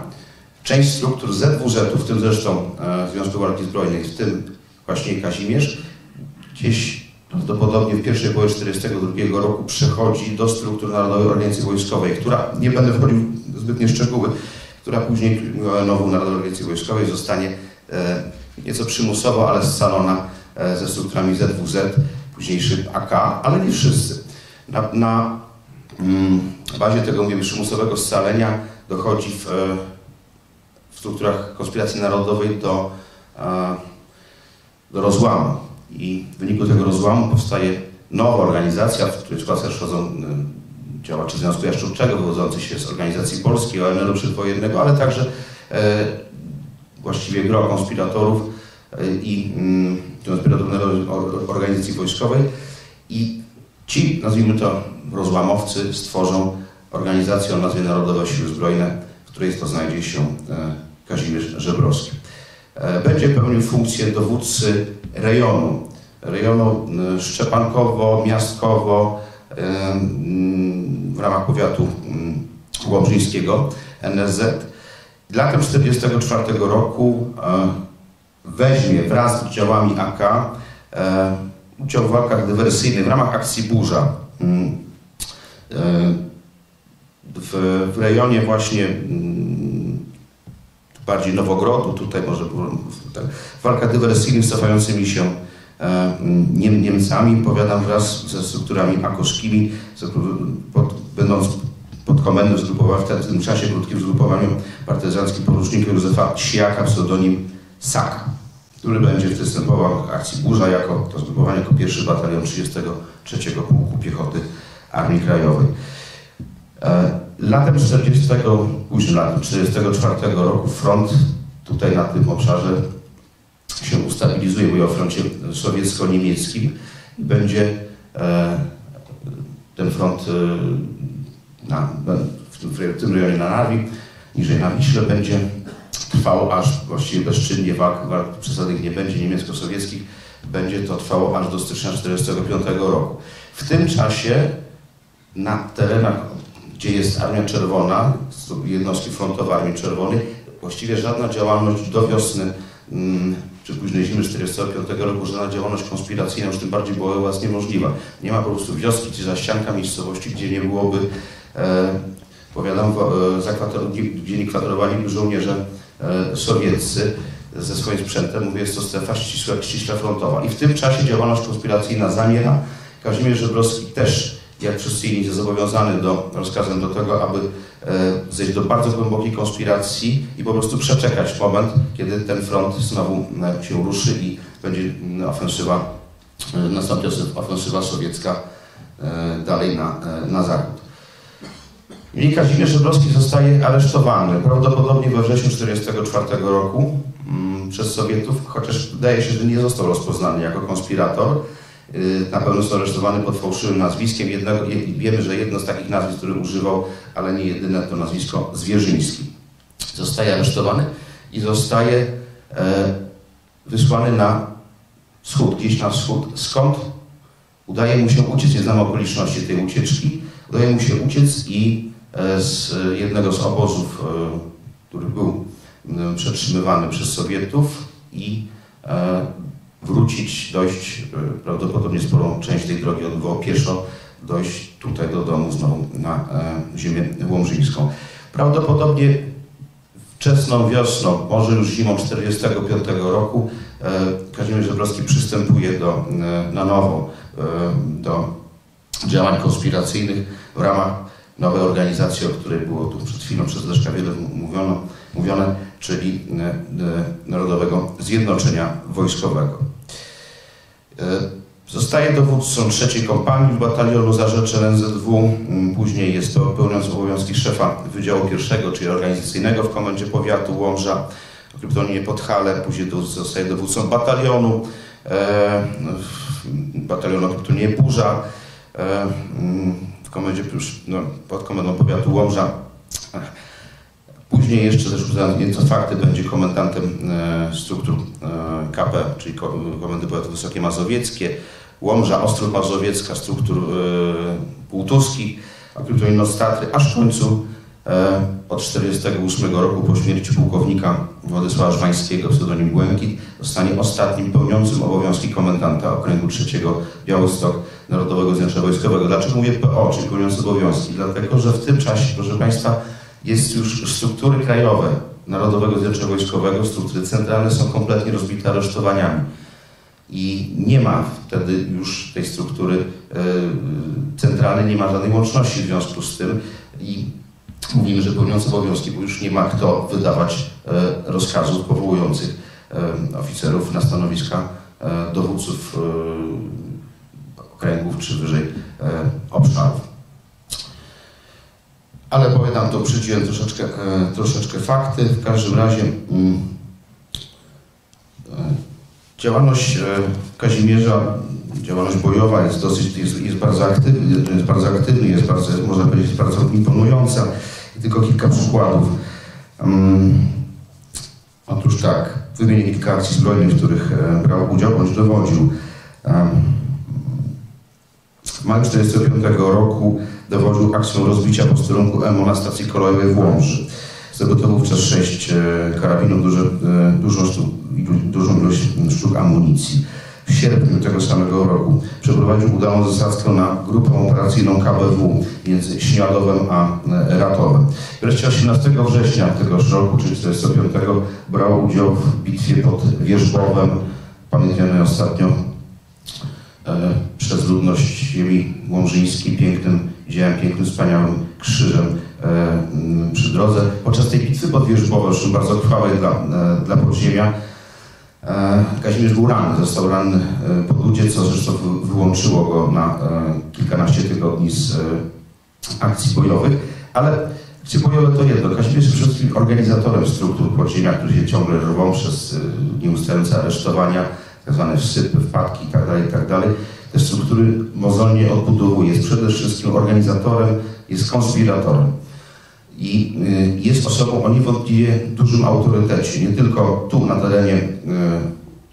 Część struktur ZWZ-u, w tym zresztą e, Związku Walki Zbrojnej, w tym właśnie Kazimierz, gdzieś prawdopodobnie w pierwszej połowie 1942 roku przechodzi do struktur Narodowej Agencji Wojskowej, która, nie będę wchodził w zbytnie szczegóły, która później nową Narodowej Agencji Wojskowej zostanie e, nieco przymusowo, ale scalona e, ze strukturami ZWZ, późniejszy AK, ale nie wszyscy. Na, na mm, bazie tego mówię, przymusowego scalenia dochodzi w, w strukturach konspiracji narodowej do, e, do rozłamu. I w wyniku tego rozłamu powstaje nowa organizacja, w której skład też y, działacze Związku Jaszczurczego, wywodzący się z organizacji polskiej, ONR-u przedwojennego, ale także e, właściwie gro konspiratorów e, i mm, konspiratorów organizacji wojskowej. I ci, nazwijmy to rozłamowcy, stworzą organizację o nazwie Narodowe Siły Zbrojne, w której to znajdzie się e, Kazimierz Żebrowski. E, Będzie pełnił funkcję dowódcy rejonu, rejonu e, Szczepankowo, Miastkowo e, mm, w ramach powiatu mm, łobrzyńskiego NSZ. Latem 1944 roku weźmie wraz z działami AK udział w walkach dywersyjnych w ramach akcji Burza. Mm, W, w rejonie właśnie bardziej Nowogrodu, tutaj może tak, w walkach dywersyjnych z cofającymi się e, Niem, Niemcami, powiadam wraz ze strukturami akoszkimi, pod, będąc pod komendą zgrupowania, w tym czasie krótkim zgrupowaniu partyzanckim porucznika Józefa Siaka, pseudonim Saka, który będzie występował w akcji Burza jako to zgrupowanie jako pierwszy batalion 33 Pułku Piechoty Armii Krajowej. E, Latem 40, późnym latem 44 roku front tutaj na tym obszarze się ustabilizuje, mówię o froncie sowiecko-niemieckim i będzie e, ten front e, na, w, tym, w tym rejonie na Narwi, niżej na Wiśle będzie trwał aż właściwie bezczynnie walk, walk przesadnych nie będzie niemiecko-sowieckich, będzie to trwało aż do stycznia 1945 roku. W tym czasie na terenach, gdzie jest Armia Czerwona, jednostki frontowe Armii Czerwonej, właściwie żadna działalność do wiosny mm, czy późnej zimy 1945 roku, żadna działalność konspiracyjna już tym bardziej była u was niemożliwa. Nie ma po prostu wioski czy zaścianka miejscowości, gdzie nie byłoby, e, powiadam, e, gdzie- nie kwaterowaliby żołnierze e, sowieccy ze swoim sprzętem. Mówię, jest to strefa ściśle, ściśle frontowa. I w tym czasie działalność konspiracyjna zamiera. Kazimierz Żebrowski też, jak wszyscy inni, jest zobowiązany do, rozkazem do tego, aby e, zejść do bardzo głębokiej konspiracji i po prostu przeczekać moment, kiedy ten front znowu e, się ruszy i będzie mm, ofensywa, e, nastąpi ofensywa sowiecka dalej na, na zachód. I Kazimierz Żebrowski zostaje aresztowany prawdopodobnie we wrześniu 1944 roku mm, przez Sowietów, chociaż wydaje się, że nie został rozpoznany jako konspirator. Y, Na pewno został aresztowany pod fałszywym nazwiskiem. Jednego, je- wiemy, że jedno z takich nazwisk, które używał, ale nie jedyne, to nazwisko Zwierzyński. Zostaje aresztowany i zostaje e, wysłany na wschód, gdzieś na wschód, skąd udaje mu się uciec, nie znam okoliczności tej ucieczki, udaje mu się uciec i e, z jednego z obozów, e, który był przetrzymywany przez Sowietów i e, wrócić, dojść, e, prawdopodobnie sporą część tej drogi odbywał pieszo dojść tutaj do domu znowu na e, ziemię łomżyńską. Prawdopodobnie wczesną wiosną, może już zimą 1945 roku e, Kazimierz Żebrowski przystępuje do, e, na nowo do działań konspiracyjnych w ramach nowej organizacji, o której było tu przed chwilą przez Leszka wiele mówiono, mówione, czyli Narodowego Zjednoczenia Wojskowego. E, Zostaje dowódcą trzeciej kompanii batalionu za rzecz NZW. Mm, Później jest to pełniąc obowiązki szefa Wydziału Pierwszego, czyli organizacyjnego w Komendzie Powiatu Łomża, o kryptoninie Podhale. Później zostaje dowódcą batalionu, e, w- batalionu o kryptoninie Burza, e, mm, w komendzie, już, no, pod Komendą Powiatu Łomża. Później jeszcze uznano nieco fakty, będzie komendantem e, struktur e, KP, czyli Ko- Komendy Powiatu Wysokie Mazowieckie, Łomża, Ostrów Mazowiecka, struktur e, Półtuski, a Nostatry, aż w końcu od 1948 roku po śmierci pułkownika Władysława Żwańskiego, pseudonim Błękit, zostanie ostatnim pełniącym obowiązki komendanta Okręgu III Białystok Narodowego Zjednoczenia Wojskowego. Dlaczego mówię PO, czyli pełniący obowiązki? Dlatego, że w tym czasie, proszę Państwa, jest już struktury krajowe Narodowego Zjednoczenia Wojskowego, struktury centralne są kompletnie rozbite aresztowaniami. I nie ma wtedy już tej struktury e, centralnej, nie ma żadnej łączności w związku z tym i mówimy, że pełniący obowiązki, bo już nie ma kto wydawać e, rozkazów powołujących e, oficerów na stanowiska dowódców okręgów czy wyżej obszarów. Ale powiadam, to przydziłem troszeczkę, e, troszeczkę fakty. W każdym razie mm, e, działalność e, Kazimierza, działalność bojowa jest dosyć, jest, jest bardzo aktywna, jest bardzo aktywny, jest bardzo, można powiedzieć, jest bardzo imponująca. Tylko kilka przykładów. Mm, Otóż tak, wymienię kilka akcji zbrojnych, w których brał udział bądź dowodził. W maju 1945 roku dowodził akcją rozbicia posterunku EMO na stacji kolejowej w Łomży. Zdobyto wówczas sześć e, karabinów, duże, e, dużą, dużą ilość sztuk amunicji. W sierpniu tego samego roku przeprowadził udaną zasadzkę na grupę operacyjną KBW między Śniadowem a e, Ratowem. Wreszcie 18 września tegoż roku, czyli 1945, brał udział w bitwie pod Wierzbowem, pamiętamy ostatnio przez ludność ziemi łomżyńskiej pięknym dziełem, pięknym, wspaniałym krzyżem e, przy drodze. Podczas tej bitwy pod Wierzbowem, zresztą bardzo krwawej dla, e, dla podziemia, e, Kazimierz był ranny, został ranny e, po ludzie, co zresztą wy- wyłączyło go na e, kilkanaście tygodni z e, akcji bojowych, ale akcje bojowe to jedno. Kazimierz jest przede wszystkim organizatorem struktur podziemia, które się ciągle rwą przez nieustające aresztowania, tak zwane wsypy, wpadki itd., itd. Te struktury mozolnie odbudowuje. Jest przede wszystkim organizatorem, jest konspiratorem. I y, jest osobą o niewątpliwie dużym autorytecie, nie tylko tu na terenie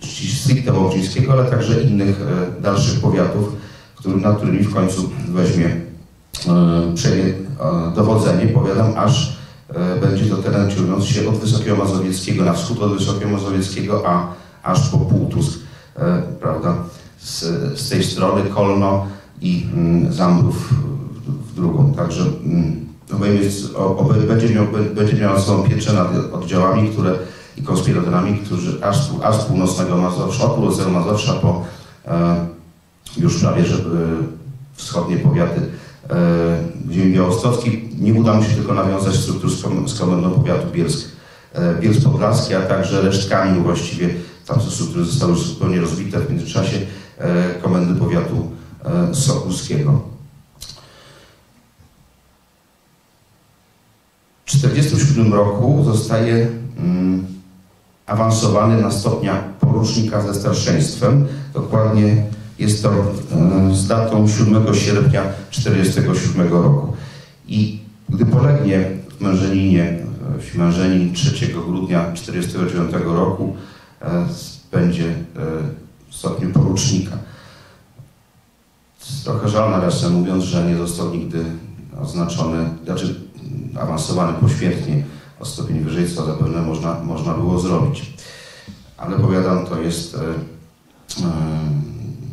y, stricte Wałbrzyńskiego, ale także innych y, dalszych powiatów, którym, nad którymi w końcu weźmie, przejmie dowodzenie, powiadam, aż będzie to teren ciągnący się od Wysokiego Mazowieckiego na wschód od Wysokiego Mazowieckiego, a aż po Półtusk, prawda, z, z tej strony Kolno i mm, Zambrów w, drugą. Także mm, będzie, miał, będzie miał swoją pieczę nad oddziałami, które i konspiratorami, którzy aż, aż z północnego Mazowsza, od północnego Mazowsza po e, już prawie, że e, wschodnie powiaty e, ziemi białostockiej. Nie uda mu się tylko nawiązać struktur z, z komendą powiatu Bielsk, e, Bielsk Podlaski, a także resztkami właściwie tam te struktury zostały zupełnie rozbite w międzyczasie komendy powiatu e, Sokulskiego. W 1947 roku zostaje mm, awansowany na stopnia porucznika ze starszeństwem. Dokładnie jest to e, z datą 7 sierpnia 1947 roku. I gdy polegnie w Mężeninie, e, w Mężenin 3 grudnia 1949 roku, e, będzie e, stopniu porucznika. Trochę żal nawiasem mówiąc, że nie został nigdy oznaczony, znaczy awansowany poświętnie o stopień wyżej, co zapewne można, można było zrobić. Ale powiadam, to jest e,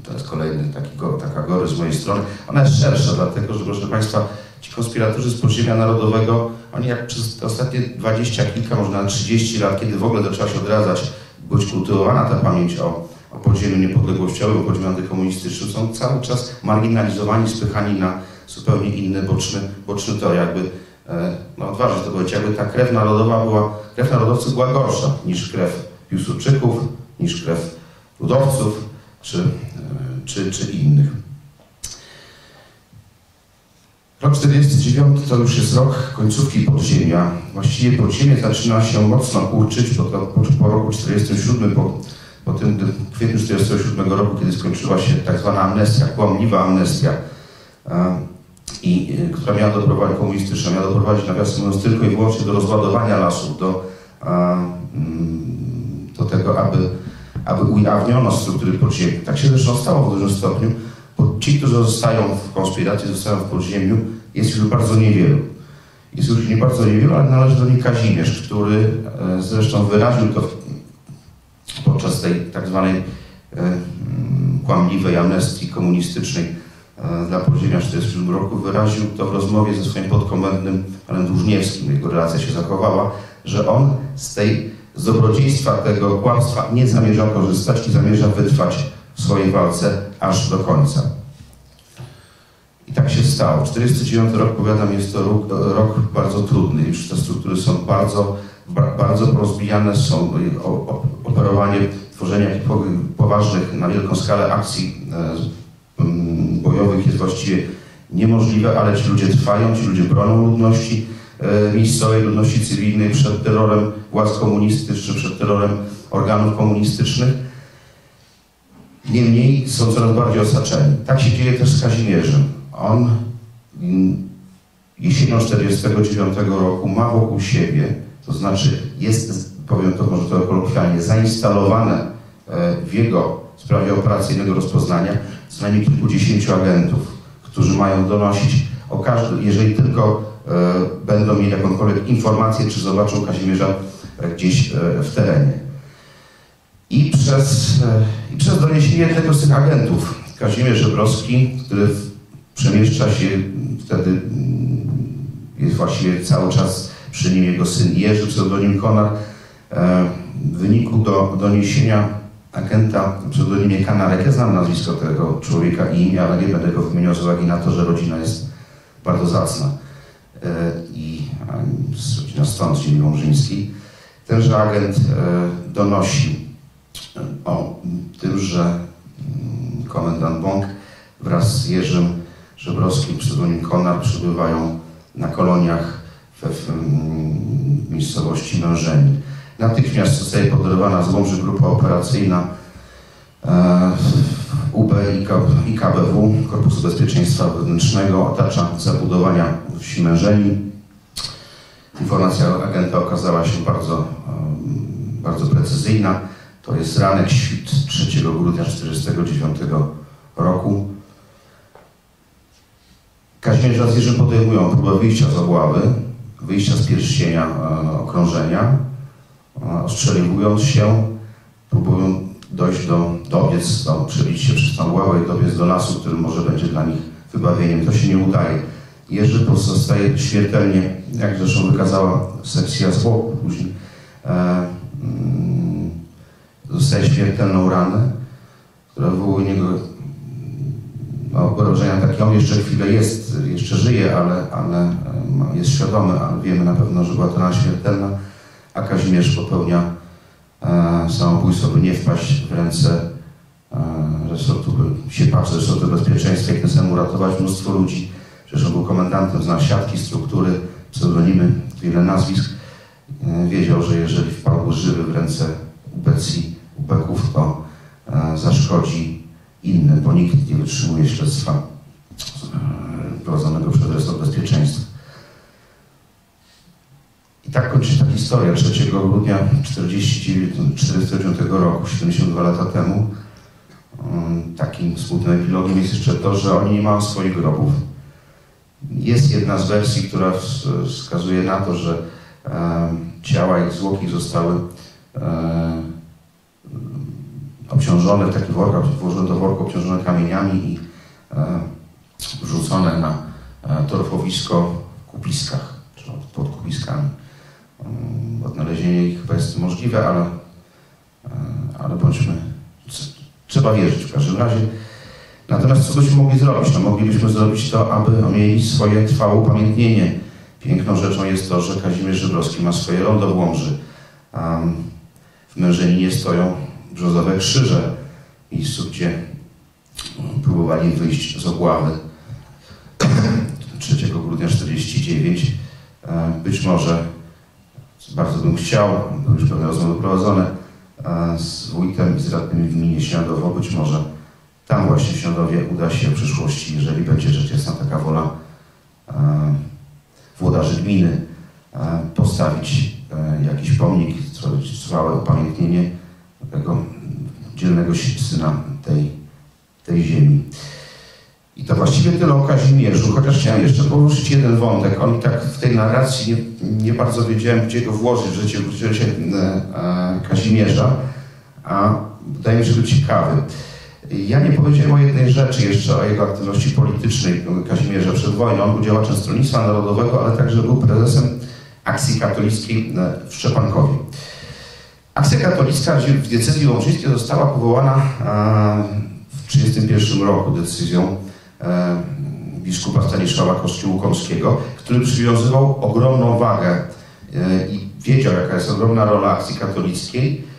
to jest kolejny taki, go- taka gory z mojej strony. Ona jest szersza, dlatego że proszę Państwa, ci konspiratorzy z podziemia narodowego, oni jak przez ostatnie dwadzieścia kilka, może nawet 30 lat, kiedy w ogóle zaczęła się odradzać, być kultywowana ta pamięć o podziemiu niepodległościowym, podziemiu antykomunistycznym, są cały czas marginalizowani, spychani na zupełnie inny, boczny, boczny tor, jakby, e, no odważnie to powiedzieć, jakby ta krew narodowa była, krew narodowców była gorsza niż krew Piłsudczyków, niż krew ludowców, czy, e, czy, czy innych. Rok 49 to już jest rok końcówki podziemia. Właściwie podziemie zaczyna się mocno kurczyć po, po, po roku 47, po, po tym kwietniu 47 roku, kiedy skończyła się tak zwana amnestia, kłamliwa amnestia, i, e, która miała doprowadzić, komunistyczna, miała doprowadzić nawiasem mówiąc tylko i wyłącznie do rozładowania lasów, do, mm, do tego, aby, aby ujawniono struktury podziemia. Tak się zresztą stało w dużym stopniu, bo ci, którzy zostają w konspiracji, zostają w podziemiu, jest już bardzo niewielu. Jest już nie bardzo niewielu, ale należy do nich Kazimierz, który e, zresztą wyraził to w- podczas tej tak zwanej e, mm, kłamliwej amnestii komunistycznej e, dla podziemia w 1947 roku, wyraził to w rozmowie ze swoim podkomendnym panem Dłużniewskim, jego relacja się zachowała, że on z tej z dobrodziejstwa tego kłamstwa nie zamierza korzystać i zamierza wytrwać w swojej walce aż do końca. I tak się stało. 49 rok, powiadam, jest to rok, rok bardzo trudny. Już te struktury są bardzo, ba- bardzo porozbijane, są operowanie, tworzenie poważnych, na wielką skalę akcji e, mm, bojowych jest właściwie niemożliwe, ale ci ludzie trwają, ci ludzie bronią ludności e, miejscowej, ludności cywilnej przed terrorem władz komunistycznych, przed terrorem organów komunistycznych. Niemniej są coraz bardziej osaczeni. Tak się dzieje też z Kazimierzem. On mm, jesienią 1949 roku ma wokół siebie, to znaczy jest, powiem to może to kolokwialnie, zainstalowane e, w jego sprawie operacyjnego rozpoznania co najmniej kilkudziesięciu agentów, którzy mają donosić o każdym, jeżeli tylko e, będą mieli jakąkolwiek informację, czy zobaczą Kazimierza e, gdzieś w terenie. I przez, I przez doniesienie jednego z tych agentów, Kazimierz Żebrowski, który przemieszcza się wtedy, mm, jest właściwie cały czas przy nim jego syn Jerzy, pseudonim Konar, e, w wyniku do doniesienia agenta o pseudonimie Kanarek, ja znam nazwisko tego człowieka i imię, ale nie będę go wymieniał z uwagi na to, że rodzina jest bardzo zacna e, i rodzina stąd, z ziemi małżyńskiej. Tenże agent e, donosi o tym, że mm, komendant Bąk wraz z Jerzym Żebrowskim, pseudonim Konar, przebywają na koloniach w miejscowości Mężeni. Natychmiast zostaje poderowana z Łomży grupa operacyjna e, UB i KBW, Korpusu Bezpieczeństwa Wewnętrznego, otacza zabudowania wsi Mężeni. Informacja agenta okazała się bardzo, em, bardzo precyzyjna. To jest ranek świt 3 grudnia 1949 roku. Kazimierza z Jerzym podejmują próbę wyjścia z obławy, wyjścia z pierścienia e, okrążenia, e, ostrzeliwując się, próbują dojść do, dobiec, do, przebić się przez tą ławę i dobiec do lasu, który może będzie dla nich wybawieniem. To się nie udaje. Jerzy pozostaje śmiertelnie, jak zresztą wykazała sekcja zwłok później, e, mm, dostaje śmiertelną ranę, która wywołuje niego no, wrażenia takie, on jeszcze chwilę jest, jeszcze żyje, ale, ale e, jest świadomy, ale wiemy na pewno, że była to rana śmiertelna, a Kazimierz popełnia e, samobójstwo, by nie wpaść w ręce e, resortu, patrzy resortu bezpieczeństwa i tym samym uratować mnóstwo ludzi. Przecież on był komendantem, zna siatki, struktury, pseudonimy, wiele nazwisk. E, wiedział, że jeżeli wpadł żywy w ręce ubecji, ubeków, to e, zaszkodzi innym, bo nikt nie wytrzymuje śledztwa e, prowadzonego przez resort bezpieczeństwa. I tak kończy się ta historia 3 grudnia 1949 roku, 72 lata temu. Um, Takim smutnym epilogiem jest jeszcze to, że oni nie mają swoich grobów. Jest jedna z wersji, która ws- wskazuje na to, że e, ciała ich zwłoki zostały e, obciążone w takie worka, włożone do worka obciążone kamieniami i e, wrzucone na e, torfowisko w kupiskach, czy pod kupiskami. Mm, Odnalezienie ich jest możliwe, ale, e, ale bądźmy, trzeba wierzyć w każdym razie. Natomiast co byśmy mogli zrobić? No, moglibyśmy zrobić to, aby mieli swoje trwałe upamiętnienie. Piękną rzeczą jest to, że Kazimierz Żebrowski ma swoje rondo w Łomży. Um, w Mężeninie stoją brzozowe krzyże, miejscu, gdzie próbowali wyjść z obławy 3 grudnia 49. E, Być może, bardzo bym chciał, były już pewne rozmowy prowadzone e, z wójtem i z radnymi w gminie Śniadowo, być może tam właśnie w Śniadowie uda się w przyszłości, jeżeli będzie rzecz jasna taka wola e, włodarzy gminy, postawić jakiś pomnik, zrobić trwałe upamiętnienie tego dzielnego syna tej, tej ziemi. I to właściwie tyle o Kazimierzu, chociaż chciałem jeszcze poruszyć jeden wątek. On tak w tej narracji nie, nie bardzo wiedziałem, gdzie go włożyć w życie, w życie e, Kazimierza, a wydaje mi się, że był ciekawy. Ja nie powiedziałem o jednej rzeczy jeszcze, o jego aktywności politycznej Kazimierza przed wojną. On był działaczem Stronnictwa Narodowego, ale także był prezesem akcji katolickiej e, w Szczepankowie. Akcja katolicka w diecezji łomżyńskiej została powołana e, w 1931 roku decyzją e, biskupa Stanisława Kościółkomskiego, który przywiązywał ogromną wagę e, i wiedział, jaka jest ogromna rola akcji katolickiej,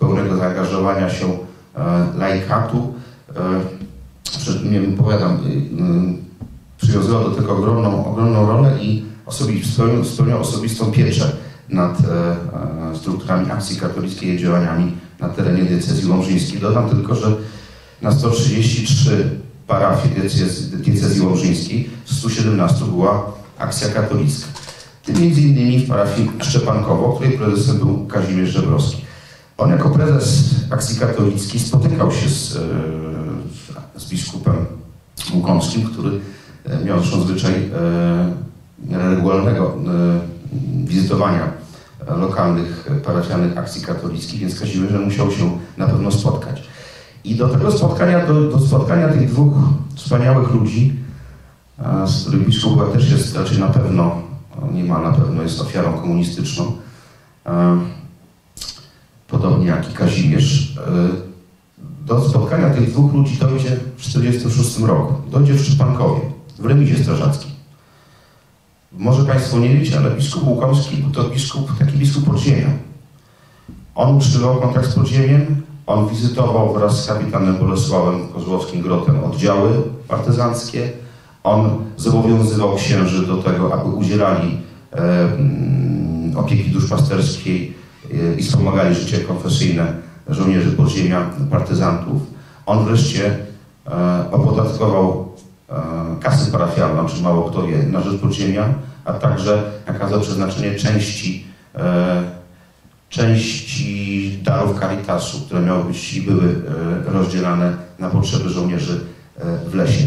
pełnego zaangażowania się laikatu. Nie wiem, powiadam, przywiązywał do tego ogromną, ogromną rolę i osobi, spełniał osobistą pieczę nad e, e, strukturami akcji katolickiej i działaniami na terenie diecezji łomżyńskiej. Dodam tylko, że na 133 parafii diecezji, łomżyńskiej w 117 była akcja katolicka. Tym między innymi w parafii Szczepankowo, której prezesem był Kazimierz Żebrowski. On jako prezes akcji katolickiej spotykał się z, e, z biskupem Łukomskim, który miał zresztą zwyczaj regularnego wizytowania lokalnych parafialnych akcji katolickich, więc Kazimierz musiał się na pewno spotkać. I do tego spotkania, do, do spotkania tych dwóch wspaniałych ludzi, z których biskup też jest raczej na pewno, nie ma na pewno, jest ofiarą komunistyczną, podobnie jak i Kazimierz. e, Do spotkania tych dwóch ludzi dojdzie w 1946 roku. Dojdzie w Szczepankowie, w remizie strażackim. Może Państwo nie wiecie, ale biskup Łukomski był to biskup, taki biskup podziemia. On utrzymywał kontakt z podziemiem, on wizytował wraz z kapitanem Bolesławem Kozłowskim-Grotem oddziały partyzanckie, on zobowiązywał księży do tego, aby udzielali e, mm, opieki duszpasterskiej e, i wspomagali życie konfesyjne żołnierzy podziemia, partyzantów. On wreszcie e, opodatkował kasy parafialną, czy mało kto wie, na rzecz podziemia, a także nakazał przeznaczenie części, e, części darów Caritasu, które miały być i były e, rozdzielane na potrzeby żołnierzy e, w lesie.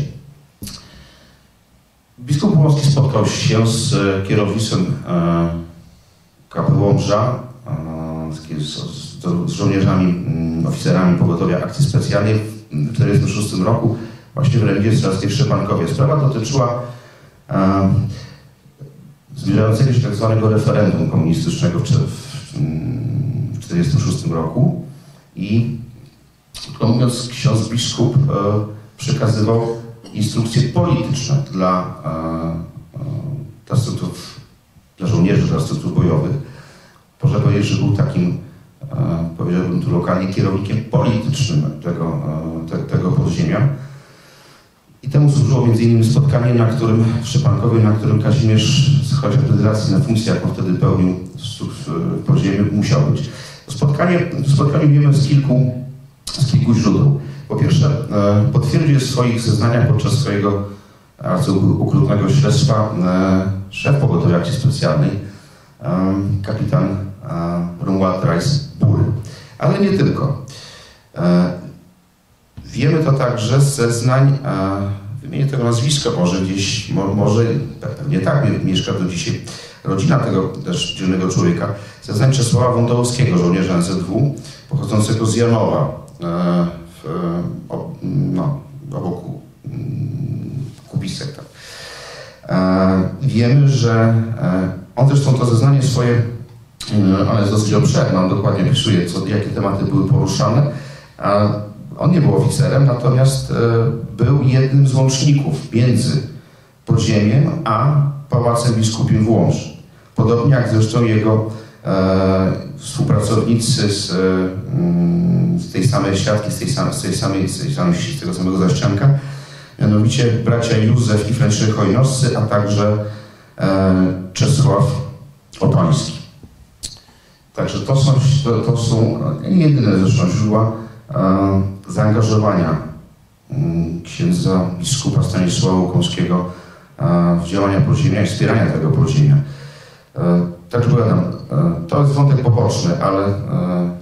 Biskup Łomski spotkał się z e, kierownictwem e, e, z, żołnierzami, mm, oficerami pogotowia akcji specjalnej w 1946 roku właśnie w Strzelskiej w Szczepankowie. Sprawa dotyczyła e, zbliżającego się tak zwanego referendum komunistycznego w 1946 roku i krótko mówiąc ksiądz biskup e, przekazywał instrukcje polityczne dla, e, e, dla dla żołnierzy, dla struktur bojowych. Można powiedzieć, że był takim, e, powiedziałbym tu lokalnie, kierownikiem politycznym tego, e, te, tego podziemia. I temu służyło innymi spotkanie, na którym w na którym Kazimierz, chociaż z racji na funkcję, jaką wtedy pełnił w, w podziemiu, musiał być. Spotkanie, spotkanie wiemy z kilku, z kilku źródeł. Po pierwsze, e, potwierdził w swoich zeznaniach podczas swojego śledztwa e, szef pogotowia akcji specjalnej, e, kapitan e, Romuald Rice Bury. Ale nie tylko. E, Wiemy to także z zeznań, e, wymienię tego nazwiska, może gdzieś, mo, może, pewnie tak, mie- mieszka do dzisiaj rodzina tego też dzielnego człowieka. Zeznań Czesława Wądołowskiego, żołnierza NZW, pochodzącego z Janowa. e, w, o, no, obok mm, Kubisek. Tak. E, Wiemy, że e, on zresztą to zeznanie swoje, e, ono jest dosyć obszerne, on dokładnie opisuje, co, jakie tematy były poruszane. A On nie był oficerem, natomiast e, był jednym z łączników między podziemiem a Pałacem Biskupim w. Podobnie jak zresztą jego e, współpracownicy z, e, mm, z tej samej siatki, z tej samej, z tej samej, z tej samej, z tego samego zaszczęka, mianowicie bracia Józef i Franciszek Hojnoscy, a także Czesław Opoński. Także to są, to, to są jedyne zresztą źródła zaangażowania mm, księdza biskupa Stanisława Łukomskiego e, w działania podziemia i wspierania tego podziemia. E, tak powiadam, e, to jest wątek poboczny, ale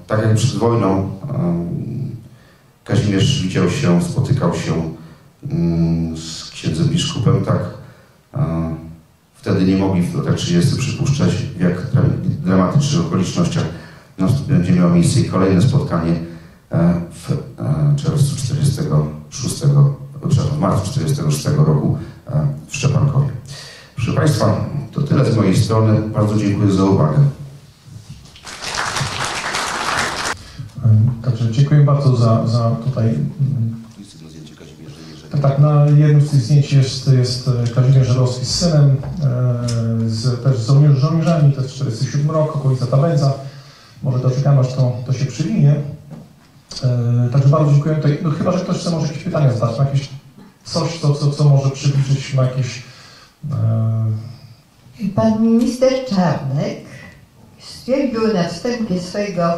tak jak przed wojną Kazimierz widział się, spotykał się mm, z księdzem biskupem, tak wtedy nie mogli w latach 30 przypuszczać, w jak dra- dramatycznych okolicznościach będzie miało miejsce kolejne spotkanie w e, czerwcu 46, przepraszam, w marcu 46 roku e, w Szczepankowie. Proszę Państwa, to tyle z mojej strony. Bardzo dziękuję za uwagę. Także dziękuję bardzo za, za tutaj. mm, Tak, na jednym z tych zdjęć jest, jest e, Kazimierz Żerowski z synem, e, z, też z żołnierz, żołnierzami, to jest 47 rok, okolica Tabędza. Może doczekamy, aż to, to się przywinie. E, Także bardzo dziękuję. Tutaj, no chyba, że ktoś chce może jakieś pytania zadać, jakieś coś, co, co, co może przybliżyć, ma jakieś... E, Pan minister Czarnek stwierdził na wstępie swojego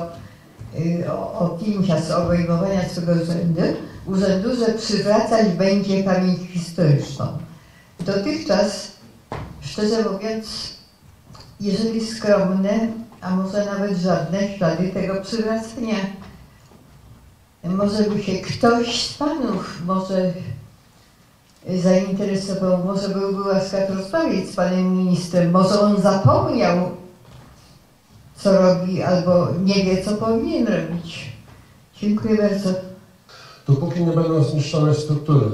y, o- opinii z obejmowania swego urzędu, urzędu, że przywracać będzie pamięć historyczną. Dotychczas, szczerze mówiąc, jeżeli skromne, a może nawet żadne ślady tego przywracania, może by się ktoś z panów może zainteresował, może byłby łaskaw rozmawiać z panem ministrem, może on zapomniał, co robi, albo nie wie, co powinien robić. Dziękuję bardzo. Dopóki nie będą zniszczone struktury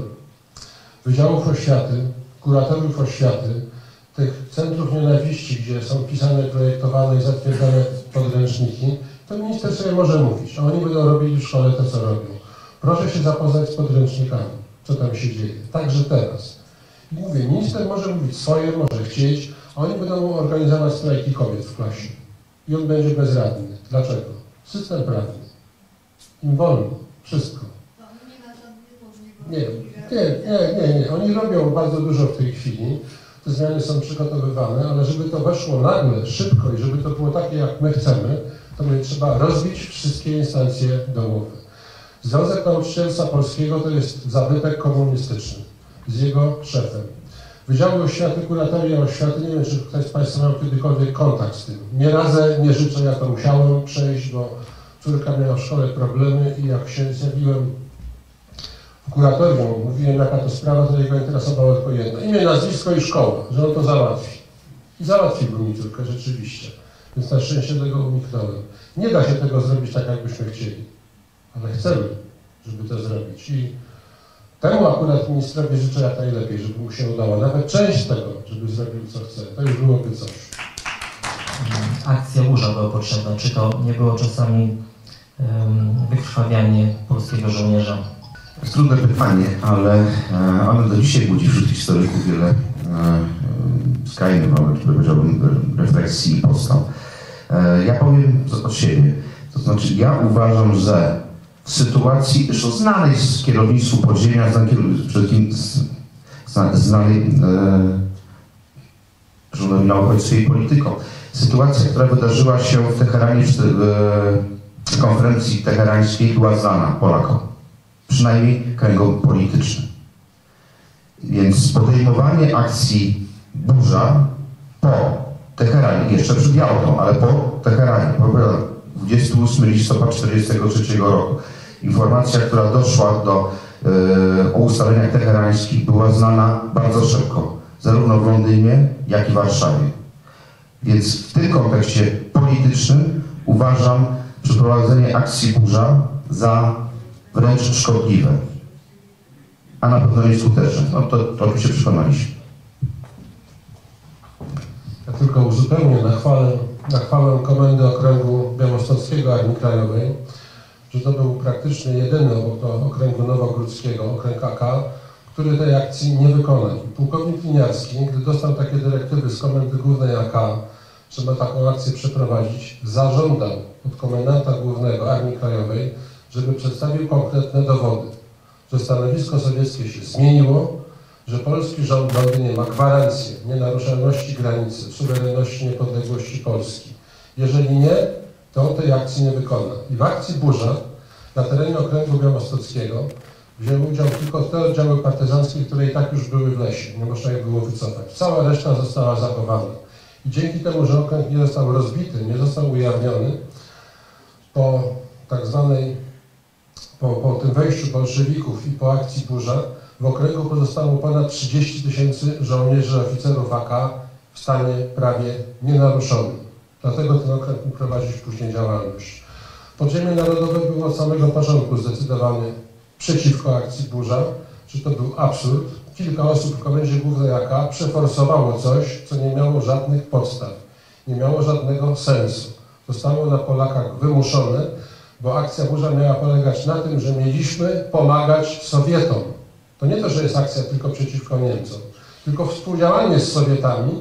wydziałów oświaty, kuratoriów oświaty, tych centrów nienawiści, gdzie są pisane, projektowane i zatwierdzane podręczniki, to minister sobie może mówić, a oni będą robili w szkole to, co robią. Proszę się zapoznać z podręcznikami, co tam się dzieje. Także teraz. Mówię, minister może mówić swoje, może chcieć, a oni będą organizować strajki kobiet w klasie. I on będzie bezradny. Dlaczego? System prawny. Im wolno. Wszystko. Nie, nie, nie, nie, nie. Oni robią bardzo dużo w tej chwili. Te zmiany są przygotowywane, ale żeby to weszło nagle, szybko i żeby to było takie, jak my chcemy, będzie trzeba rozbić wszystkie instancje domowe. Związek Nauczycielstwa Polskiego to jest zabytek komunistyczny z jego szefem. Wydziały Oświaty, Kuratoria Oświaty, nie wiem, czy ktoś z Państwa miał kiedykolwiek kontakt z tym. Nie radzę, nie życzę, ja to musiałem przejść, bo córka miała w szkole problemy i jak się zjawiłem w kuratorium, mówiłem jaka to sprawa, to jego interesowało tylko jedno. Imię, nazwisko i szkoła, że on to załatwi. I załatwił mi córkę, rzeczywiście. Więc na szczęście tego uniknąłem. Nie da się tego zrobić tak, jakbyśmy chcieli. Ale chcemy, żeby to zrobić. I temu akurat ministrowi życzę jak najlepiej, żeby mu się udało. Nawet część tego, żeby zrobił co chce. To już byłoby coś. akcja burza była potrzebna? Czy to nie było czasami em, wykrwawianie polskiego żołnierza? To jest trudne pytanie, ale e, ono do dzisiaj budzi wśród historyków wiele e, skrajnych, powiedziałbym, refleksji i postaw. E, ja powiem od siebie. To znaczy, ja uważam, że w sytuacji, zresztą znanej z kierownictwu podziemia, znanej, znanej e, rządowi naukowcy i politykom, sytuacja, która wydarzyła się w Teheranie, w konferencji teherańskiej, była znana Polakom przynajmniej kręgom politycznym. Więc podejmowanie akcji burza po Teheranie, jeszcze przed Jałtą, ale po Teheranie, po 28 listopada 1943 roku, informacja, która doszła do e, o ustaleniach teherańskich była znana bardzo szybko, zarówno w Londynie, jak i Warszawie. Więc w tym kontekście politycznym uważam przeprowadzenie akcji burza za wręcz szkodliwe, a na pewno nieskuteczne. No to, to się przekonaliśmy. Tylko uzupełnię na chwałę, na chwałę Komendy Okręgu Białostockiego Armii Krajowej, że to był praktycznie jedyny obok okręgu nowogródzkiego, okręg AK, który tej akcji nie wykonał. Pułkownik Liniarski, gdy dostał takie dyrektywy z Komendy Głównej AK, żeby taką akcję przeprowadzić, zażądał od komendanta głównego Armii Krajowej, żeby przedstawił konkretne dowody, że stanowisko sowieckie się zmieniło, że polski rząd nowy nie ma gwarancji nienaruszalności granicy, suwerenności, niepodległości Polski. Jeżeli nie, to on tej akcji nie wykona. I w akcji Burza na terenie okręgu białostockiego wzięły udział tylko te oddziały partyzanckie, które i tak już były w lesie, nie można je było wycofać. Cała reszta została zachowana. I dzięki temu, że okręg nie został rozbity, nie został ujawniony, po tak zwanej, po, po tym wejściu bolszewików i po akcji Burza, w okręgu pozostało ponad 30 tysięcy żołnierzy, oficerów AK w stanie prawie nienaruszonym. Dlatego ten okręg mógł prowadzić później działalność. Podziemie Narodowe było od samego początku zdecydowanie przeciwko akcji Burza, że to był absurd. Kilka osób w komendzie głównej AK przeforsowało coś, co nie miało żadnych podstaw, nie miało żadnego sensu. Zostało na Polakach wymuszone, bo akcja Burza miała polegać na tym, że mieliśmy pomagać Sowietom. To nie to, że jest akcja tylko przeciwko Niemcom, tylko współdziałanie z Sowietami,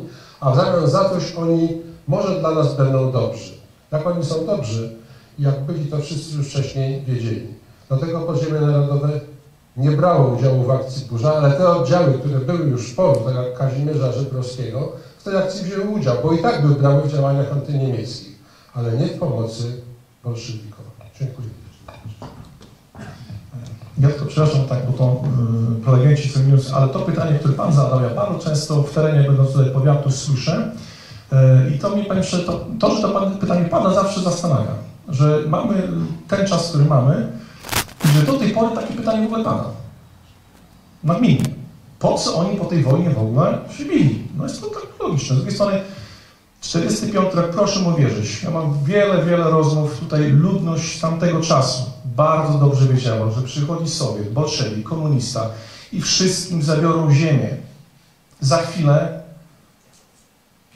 a w zamian za coś oni może dla nas będą dobrzy. Jak oni są dobrzy, jak byli, to wszyscy już wcześniej wiedzieli. Dlatego podziemie narodowe nie brało udziału w akcji Burza, ale te oddziały, które były już po, tak jak Kazimierza Żebrowskiego, w tej akcji wzięły udział, bo i tak były brały w działaniach antyniemieckich, ale nie w pomocy bolszewikom. Dziękuję. Ja tylko przepraszam, tak, bo to yy, prelegenci są minus, ale to pytanie, które Pan zadał, ja bardzo często w terenie, będąc tutaj powiatu, słyszę yy, i to mnie, Panie to, to, że to pan, pytanie Pana zawsze zastanawia, że mamy ten czas, który mamy i że do tej pory takie pytanie w ogóle Pana. Nagminnie. Po co oni po tej wojnie w ogóle się bili? No jest to tak logiczne. Z drugiej strony 45 rok, proszę mu wierzyć. Ja mam wiele, wiele rozmów. Tutaj ludność tamtego czasu bardzo dobrze wiedziała, że przychodzi Sowiet, bolszewik, komunista i wszystkim zabiorą ziemię. Za chwilę,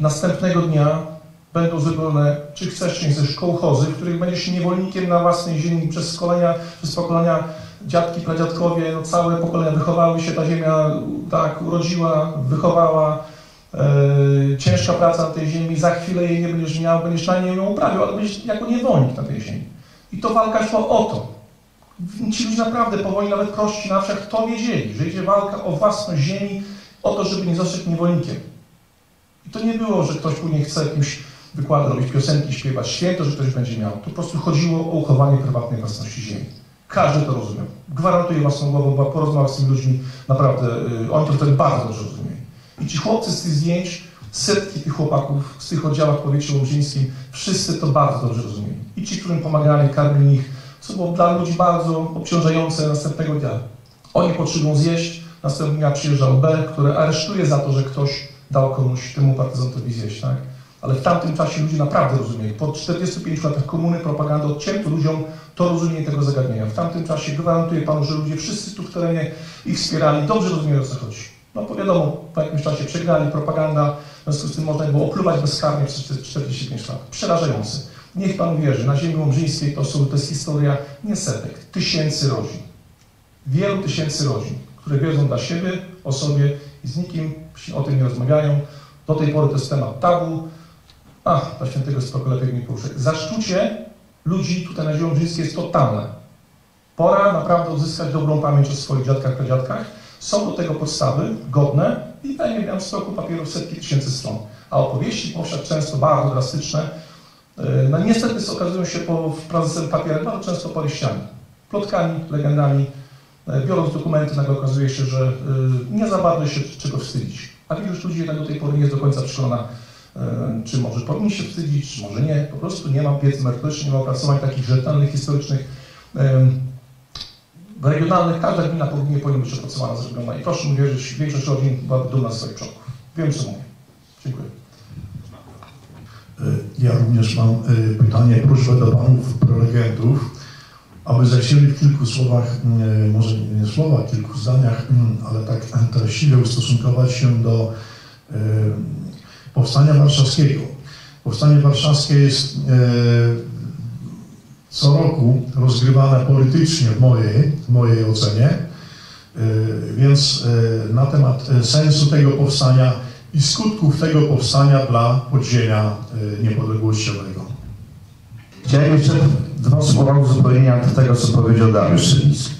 następnego dnia będą zrobione, czy chcesz, czy nie chcesz, kołchozy, w których będziesz niewolnikiem na własnej ziemi przez pokolenia, przez pokolenia dziadki, pradziadkowie, no całe pokolenia wychowały się, ta ziemia tak urodziła, wychowała, Yy, ciężka praca na tej ziemi, za chwilę jej nie będziesz miał, będziesz na niej ją uprawiał, ale będziesz jako niewolnik na tej ziemi. I to walka szła o to. Ci ludzie naprawdę po wojnie, nawet prości na wsiach, to wiedzieli, że idzie walka o własność ziemi, o to, żeby nie zostać niewolnikiem. I to nie było, że ktoś później chce jakimś wykładem robić piosenki, śpiewać święto, że ktoś będzie miał. To po prostu chodziło o uchowanie prywatnej własności ziemi. Każdy to rozumiał. Gwarantuję własną głową, bo porozmawiać z tymi ludźmi, naprawdę, yy, oni to wtedy bardzo dobrze rozumieli. I ci chłopcy z tych zdjęć, setki tych chłopaków z tych oddziałach w powiecie łomżyńskim, wszyscy to bardzo dobrze rozumieli. I ci, którym pomagali, karmili ich, co było dla ludzi bardzo obciążające następnego dnia. Oni potrzebują zjeść, następnego dnia przyjeżdża OB, które aresztuje za to, że ktoś dał komuś, temu partyzantowi zjeść, tak? Ale w tamtym czasie ludzie naprawdę rozumieli. Po 45 latach komuny, propagandy odcięto ludziom to rozumienie tego zagadnienia. W tamtym czasie gwarantuję Panu, że ludzie wszyscy tu w terenie ich wspierali, dobrze rozumieją o co chodzi. No bo wiadomo, po jakimś czasie przegrali, propaganda, związku z tym można było opluwać bezkarnie przez 45 lat. Przerażające. Niech Pan wierzy, na ziemi łomżyńskiej to, są, to jest historia nie setek, tysięcy rodzin. Wielu tysięcy rodzin, które wiedzą dla siebie, o sobie i z nikim o tym nie rozmawiają. Do tej pory to jest temat tabu. A, dla świętego spokoju lepiej mi poruszać. Zaszczucie ludzi tutaj na ziemi łomżyńskiej jest totalne. Pora naprawdę odzyskać dobrą pamięć o swoich dziadkach, pradziadkach. Są do tego podstawy godne i dajmy miałem w stoku papierów setki tysięcy stron. A opowieści powszechnie często bardzo drastyczne, no niestety okazują się po, w pracy papierem bardzo często powieściami, plotkami, legendami. Biorąc dokumenty, nagle okazuje się, że nie za bardzo się czego wstydzić. A większość ludzi jednak do tej pory nie jest do końca przekonana, czy może powinni się wstydzić, czy może nie. Po prostu nie ma wiedzy merytorycznej, nie ma opracowań takich rzetelnych, historycznych, regionalnych. Każda gmina powinna, powinna być opracowana, zrobiona. I proszę mi wierzyć, większość rodzin byłaby dumna swoich przodków. Wiem, co mówię. Dziękuję. Ja również mam pytanie, prośbę do panów prelegentów, aby zechcieli w kilku słowach, mm, może nie słowach, kilku zdaniach, mm, ale tak treściwie ustosunkować się do e, Powstania Warszawskiego. Powstanie Warszawskie jest e, co roku rozgrywane politycznie w mojej, w mojej ocenie, E, więc e, na temat e, sensu tego powstania i skutków tego powstania dla podziemia niepodległościowego. Chciałem jeszcze dwa słowa uzupełnienia tego, co powiedział Dariusz Szyliński.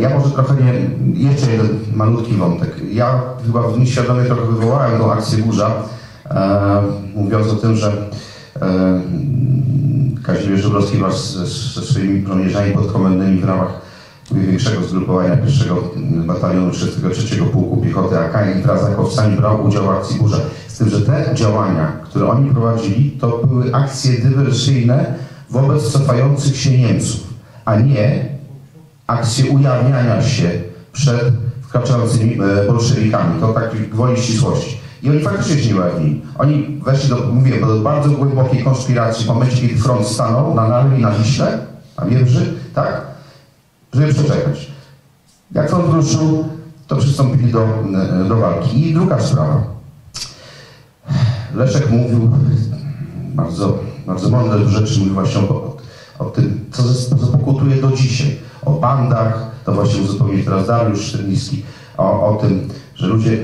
Ja może trochę nie, jeszcze jeden malutki wątek. Ja chyba nieświadomie trochę wywołałem tą akcję burza, e, mówiąc o tym, że e, Kazimierz Żubrowski wraz ze, ze swoimi żołnierzami podkomendnymi w ramach większego zgrupowania pierwszego batalionu 33 Pułku Piechoty AK i wraz z akowcami brał udział w akcji burza. Z tym, że te działania, które oni prowadzili, to były akcje dywersyjne wobec cofających się Niemców, a nie akcje ujawniania się przed wkraczającymi e, bolszewikami. To tak gwoli ścisłości. I oni faktycznie się nie. Oni weszli do, mówię, do bardzo głębokiej konspiracji w momencie, kiedy front stanął na Narwie i na Wiśle, a Wierzy, tak? Żeby przeczekać. Jak front ruszył, to przystąpili do, do walki. I druga sprawa. Leszek mówił bardzo, bardzo mądre rzeczy, mówił właśnie o, o tym, co, co pokutuje do dzisiaj. O bandach, to właśnie uzupełnił teraz Dariusz Szczerniski, o, o tym, że ludzie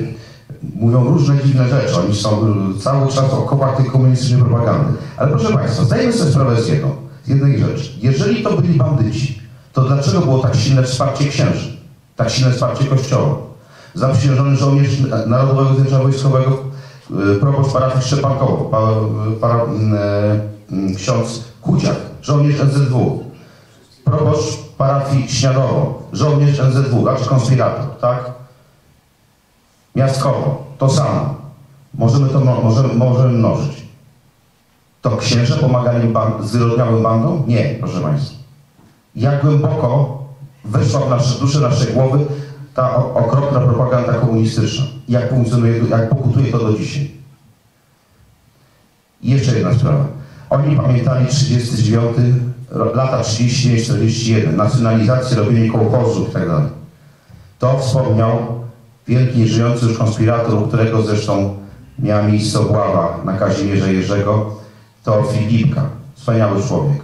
mówią różne dziwne rzeczy. Oni są y, cały czas o kołach tej komunistycznej propagandy. Ale proszę Państwa, zdajemy sobie sprawę z jedną, jednej rzeczy. Jeżeli to byli bandyci, to dlaczego było tak silne wsparcie księży? Tak silne wsparcie kościoła? Zaprzysiężony żołnierz Narodowego Zjednoczenia Wojskowego, y, proboszcz parafii Szczepankowo, pa, y, ksiądz Kuciak, żołnierz NZW, proboszcz parafii Śniadowo, żołnierz NZW, znaczy konspirator, tak? Miastkowo, to samo. Możemy to mo- możemy, możemy mnożyć. To księże pomagali ban- zwyrodniałym bandom? Nie, proszę Państwa. Jak głęboko weszła w nasze dusze, nasze głowy ta okropna propaganda komunistyczna. Jak funkcjonuje, jak pokutuje to do dzisiaj. I jeszcze jedna sprawa. Oni pamiętali 39, ro- lata 39-41, nacjonalizację, robienie kołchozów i tak dalej. To wspomniał wielki żyjący już konspirator, u którego zresztą miała miejsce obława na Kazimierza Jerzego, to Filipka, wspaniały człowiek,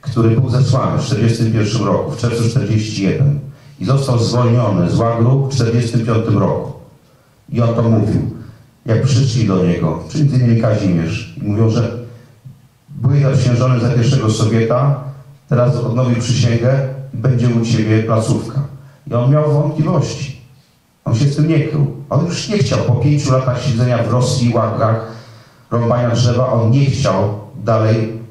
który był zesłany w 1941 roku, w czerwcu 1941 i został zwolniony z łagru w 1945 roku. I on to mówił, jak przyszli do niego, czyli innymi Kazimierz, i mówią, że byłeś zaprzysiężony za pierwszego Sowieta, teraz odnowił przysięgę będzie u Ciebie placówka. I on miał wątpliwości. On się z tym nie krył. On już nie chciał. Po pięciu latach siedzenia w Rosji, łagach, rąbania drzewa, on nie chciał dalej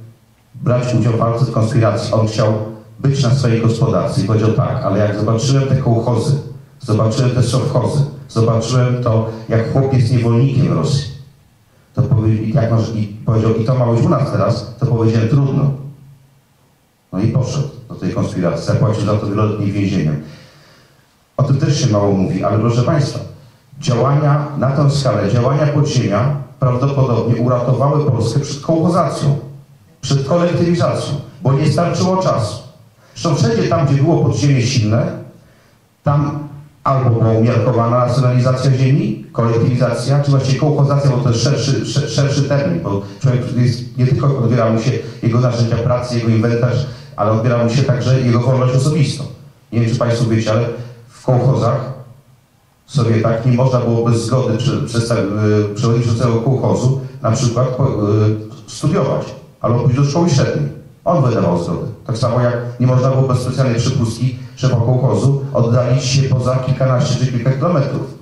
brać udział w walce z konspiracji. On chciał być na swojej gospodarce i powiedział tak, ale jak zobaczyłem te kołchozy, zobaczyłem te sowchozy, zobaczyłem to, jak chłop jest niewolnikiem Rosji, to powie, i jak masz, i powiedział, i to ma być u nas teraz, to powiedziałem, trudno. No i poszedł do tej konspiracji, zapłacił za to wieloletnim więzieniem. O tym też się mało mówi, ale proszę Państwa, działania na tę skalę, działania podziemia prawdopodobnie uratowały Polskę przed kołchozacją, przed kolektywizacją, bo nie starczyło czasu. Zresztą wszędzie tam, gdzie było podziemie silne, tam albo była umiarkowana nacjonalizacja ziemi, kolektywizacja, czy właściwie kołchozacja, bo to jest szerszy, sze- szerszy termin, bo człowiek jest, nie tylko odbiera mu się jego narzędzia pracy, jego inwentarz, ale odbiera mu się także jego wolność osobistą. Nie wiem, czy Państwo wiecie, ale w kołchozach Sowietach nie można było bez zgody przewodniczącego kołchozu na przykład y, studiować albo pójść do szkoły średniej. On wydawał zgodę. Tak samo jak nie można było bez specjalnej przypustki szefa kołchozu oddalić się poza kilkanaście czy kilka kilometrów.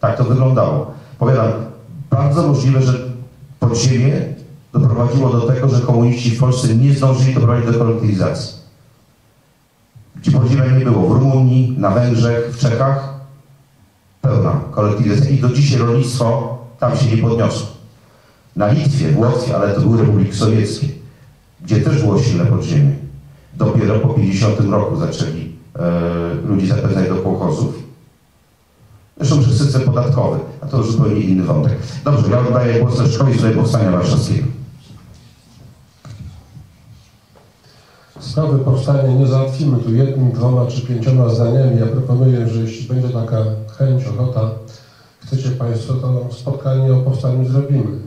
Tak to wyglądało. Powiadam, bardzo możliwe, że podziemie doprowadziło do tego, że komuniści w Polsce nie zdążyli doprowadzić do kolektywizacji. Gdzie podziemia nie było, w Rumunii, na Węgrzech, w Czechach, pełna kolektywizacja. I do dzisiaj rolnictwo tam się nie podniosło. Na Litwie, w Łotwie, ale to były republiki sowieckie, gdzie też było silne podziemie. Dopiero po 50 roku zaczęli e, ludzi zapędzać do kołchozów. Zresztą przez system podatkowy, a to już zupełnie inny wątek. Dobrze, ja oddaję głos w sprawie Powstania Warszawskiego. Sprawy powstania nie załatwimy tu jednym, dwoma czy pięcioma zdaniami. Ja proponuję, że jeśli będzie taka chęć, ochota, chcecie Państwo, to spotkanie o powstaniu zrobimy.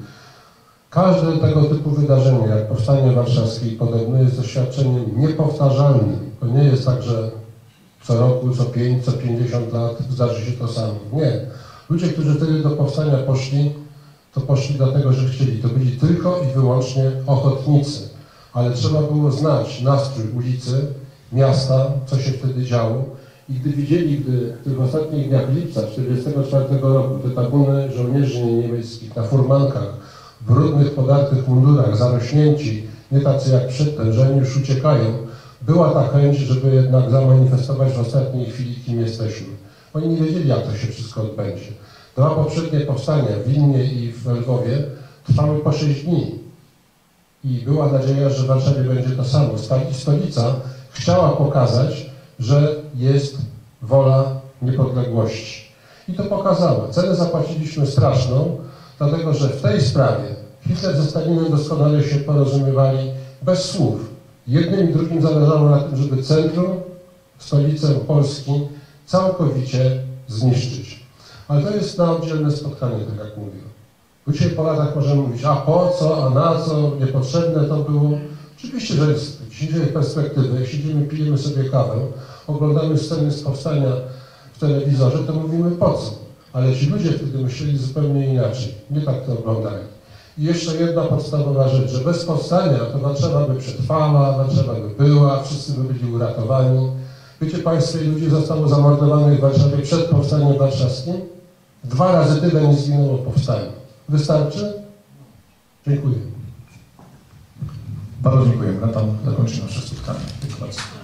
Każde tego typu wydarzenie, jak powstanie warszawskie i podobne, jest doświadczeniem niepowtarzalnym. To nie jest tak, że co roku, co 5, co 50 lat zdarzy się to samo. Nie. Ludzie, którzy wtedy do powstania poszli, to poszli dlatego, że chcieli. To byli tylko i wyłącznie ochotnicy. Ale trzeba było znać nastrój ulicy, miasta, co się wtedy działo. I gdy widzieli, gdy w tych ostatnich dniach lipca 1944 roku te tabuny żołnierzy niemieckich na furmankach, w brudnych, podartych mundurach, zarośnięci, nie tacy jak przedtem, że oni już uciekają, była ta chęć, żeby jednak zamanifestować w ostatniej chwili, kim jesteśmy. Oni nie wiedzieli, jak to się wszystko odbędzie. Dwa poprzednie powstania w Wilnie i w Lwowie trwały po 6 dni. I była nadzieja, że w Warszawie będzie to samo. I stolica chciała pokazać, że jest wola niepodległości. I to pokazała. Cenę zapłaciliśmy straszną, dlatego że w tej sprawie Hitler ze Stalinem doskonale się porozumiewali bez słów. Jednym i drugim zależało na tym, żeby centrum, stolicę Polski całkowicie zniszczyć. Ale to jest na oddzielne spotkanie, tak jak mówię. Dzisiaj po latach możemy mówić, a po co, a na co, niepotrzebne to było. Oczywiście, że z dzisiejszej perspektywy, siedzimy, pijemy sobie kawę, oglądamy sceny z powstania w telewizorze, to mówimy po co. Ale ci ludzie wtedy myśleli zupełnie inaczej. Nie tak to oglądali. I jeszcze jedna podstawowa rzecz, że bez powstania to Warszawa by przetrwała, Warszawa by była, wszyscy by byli uratowani. Wiecie Państwo, ile ludzi zostało zamordowanych w Warszawie przed powstaniem warszawskim? Dwa razy tyle nie zginęło w powstaniu. Wystarczy? Dziękuję. Bardzo dziękuję. Na tam zakończymy nasze spotkanie. Dziękuję bardzo.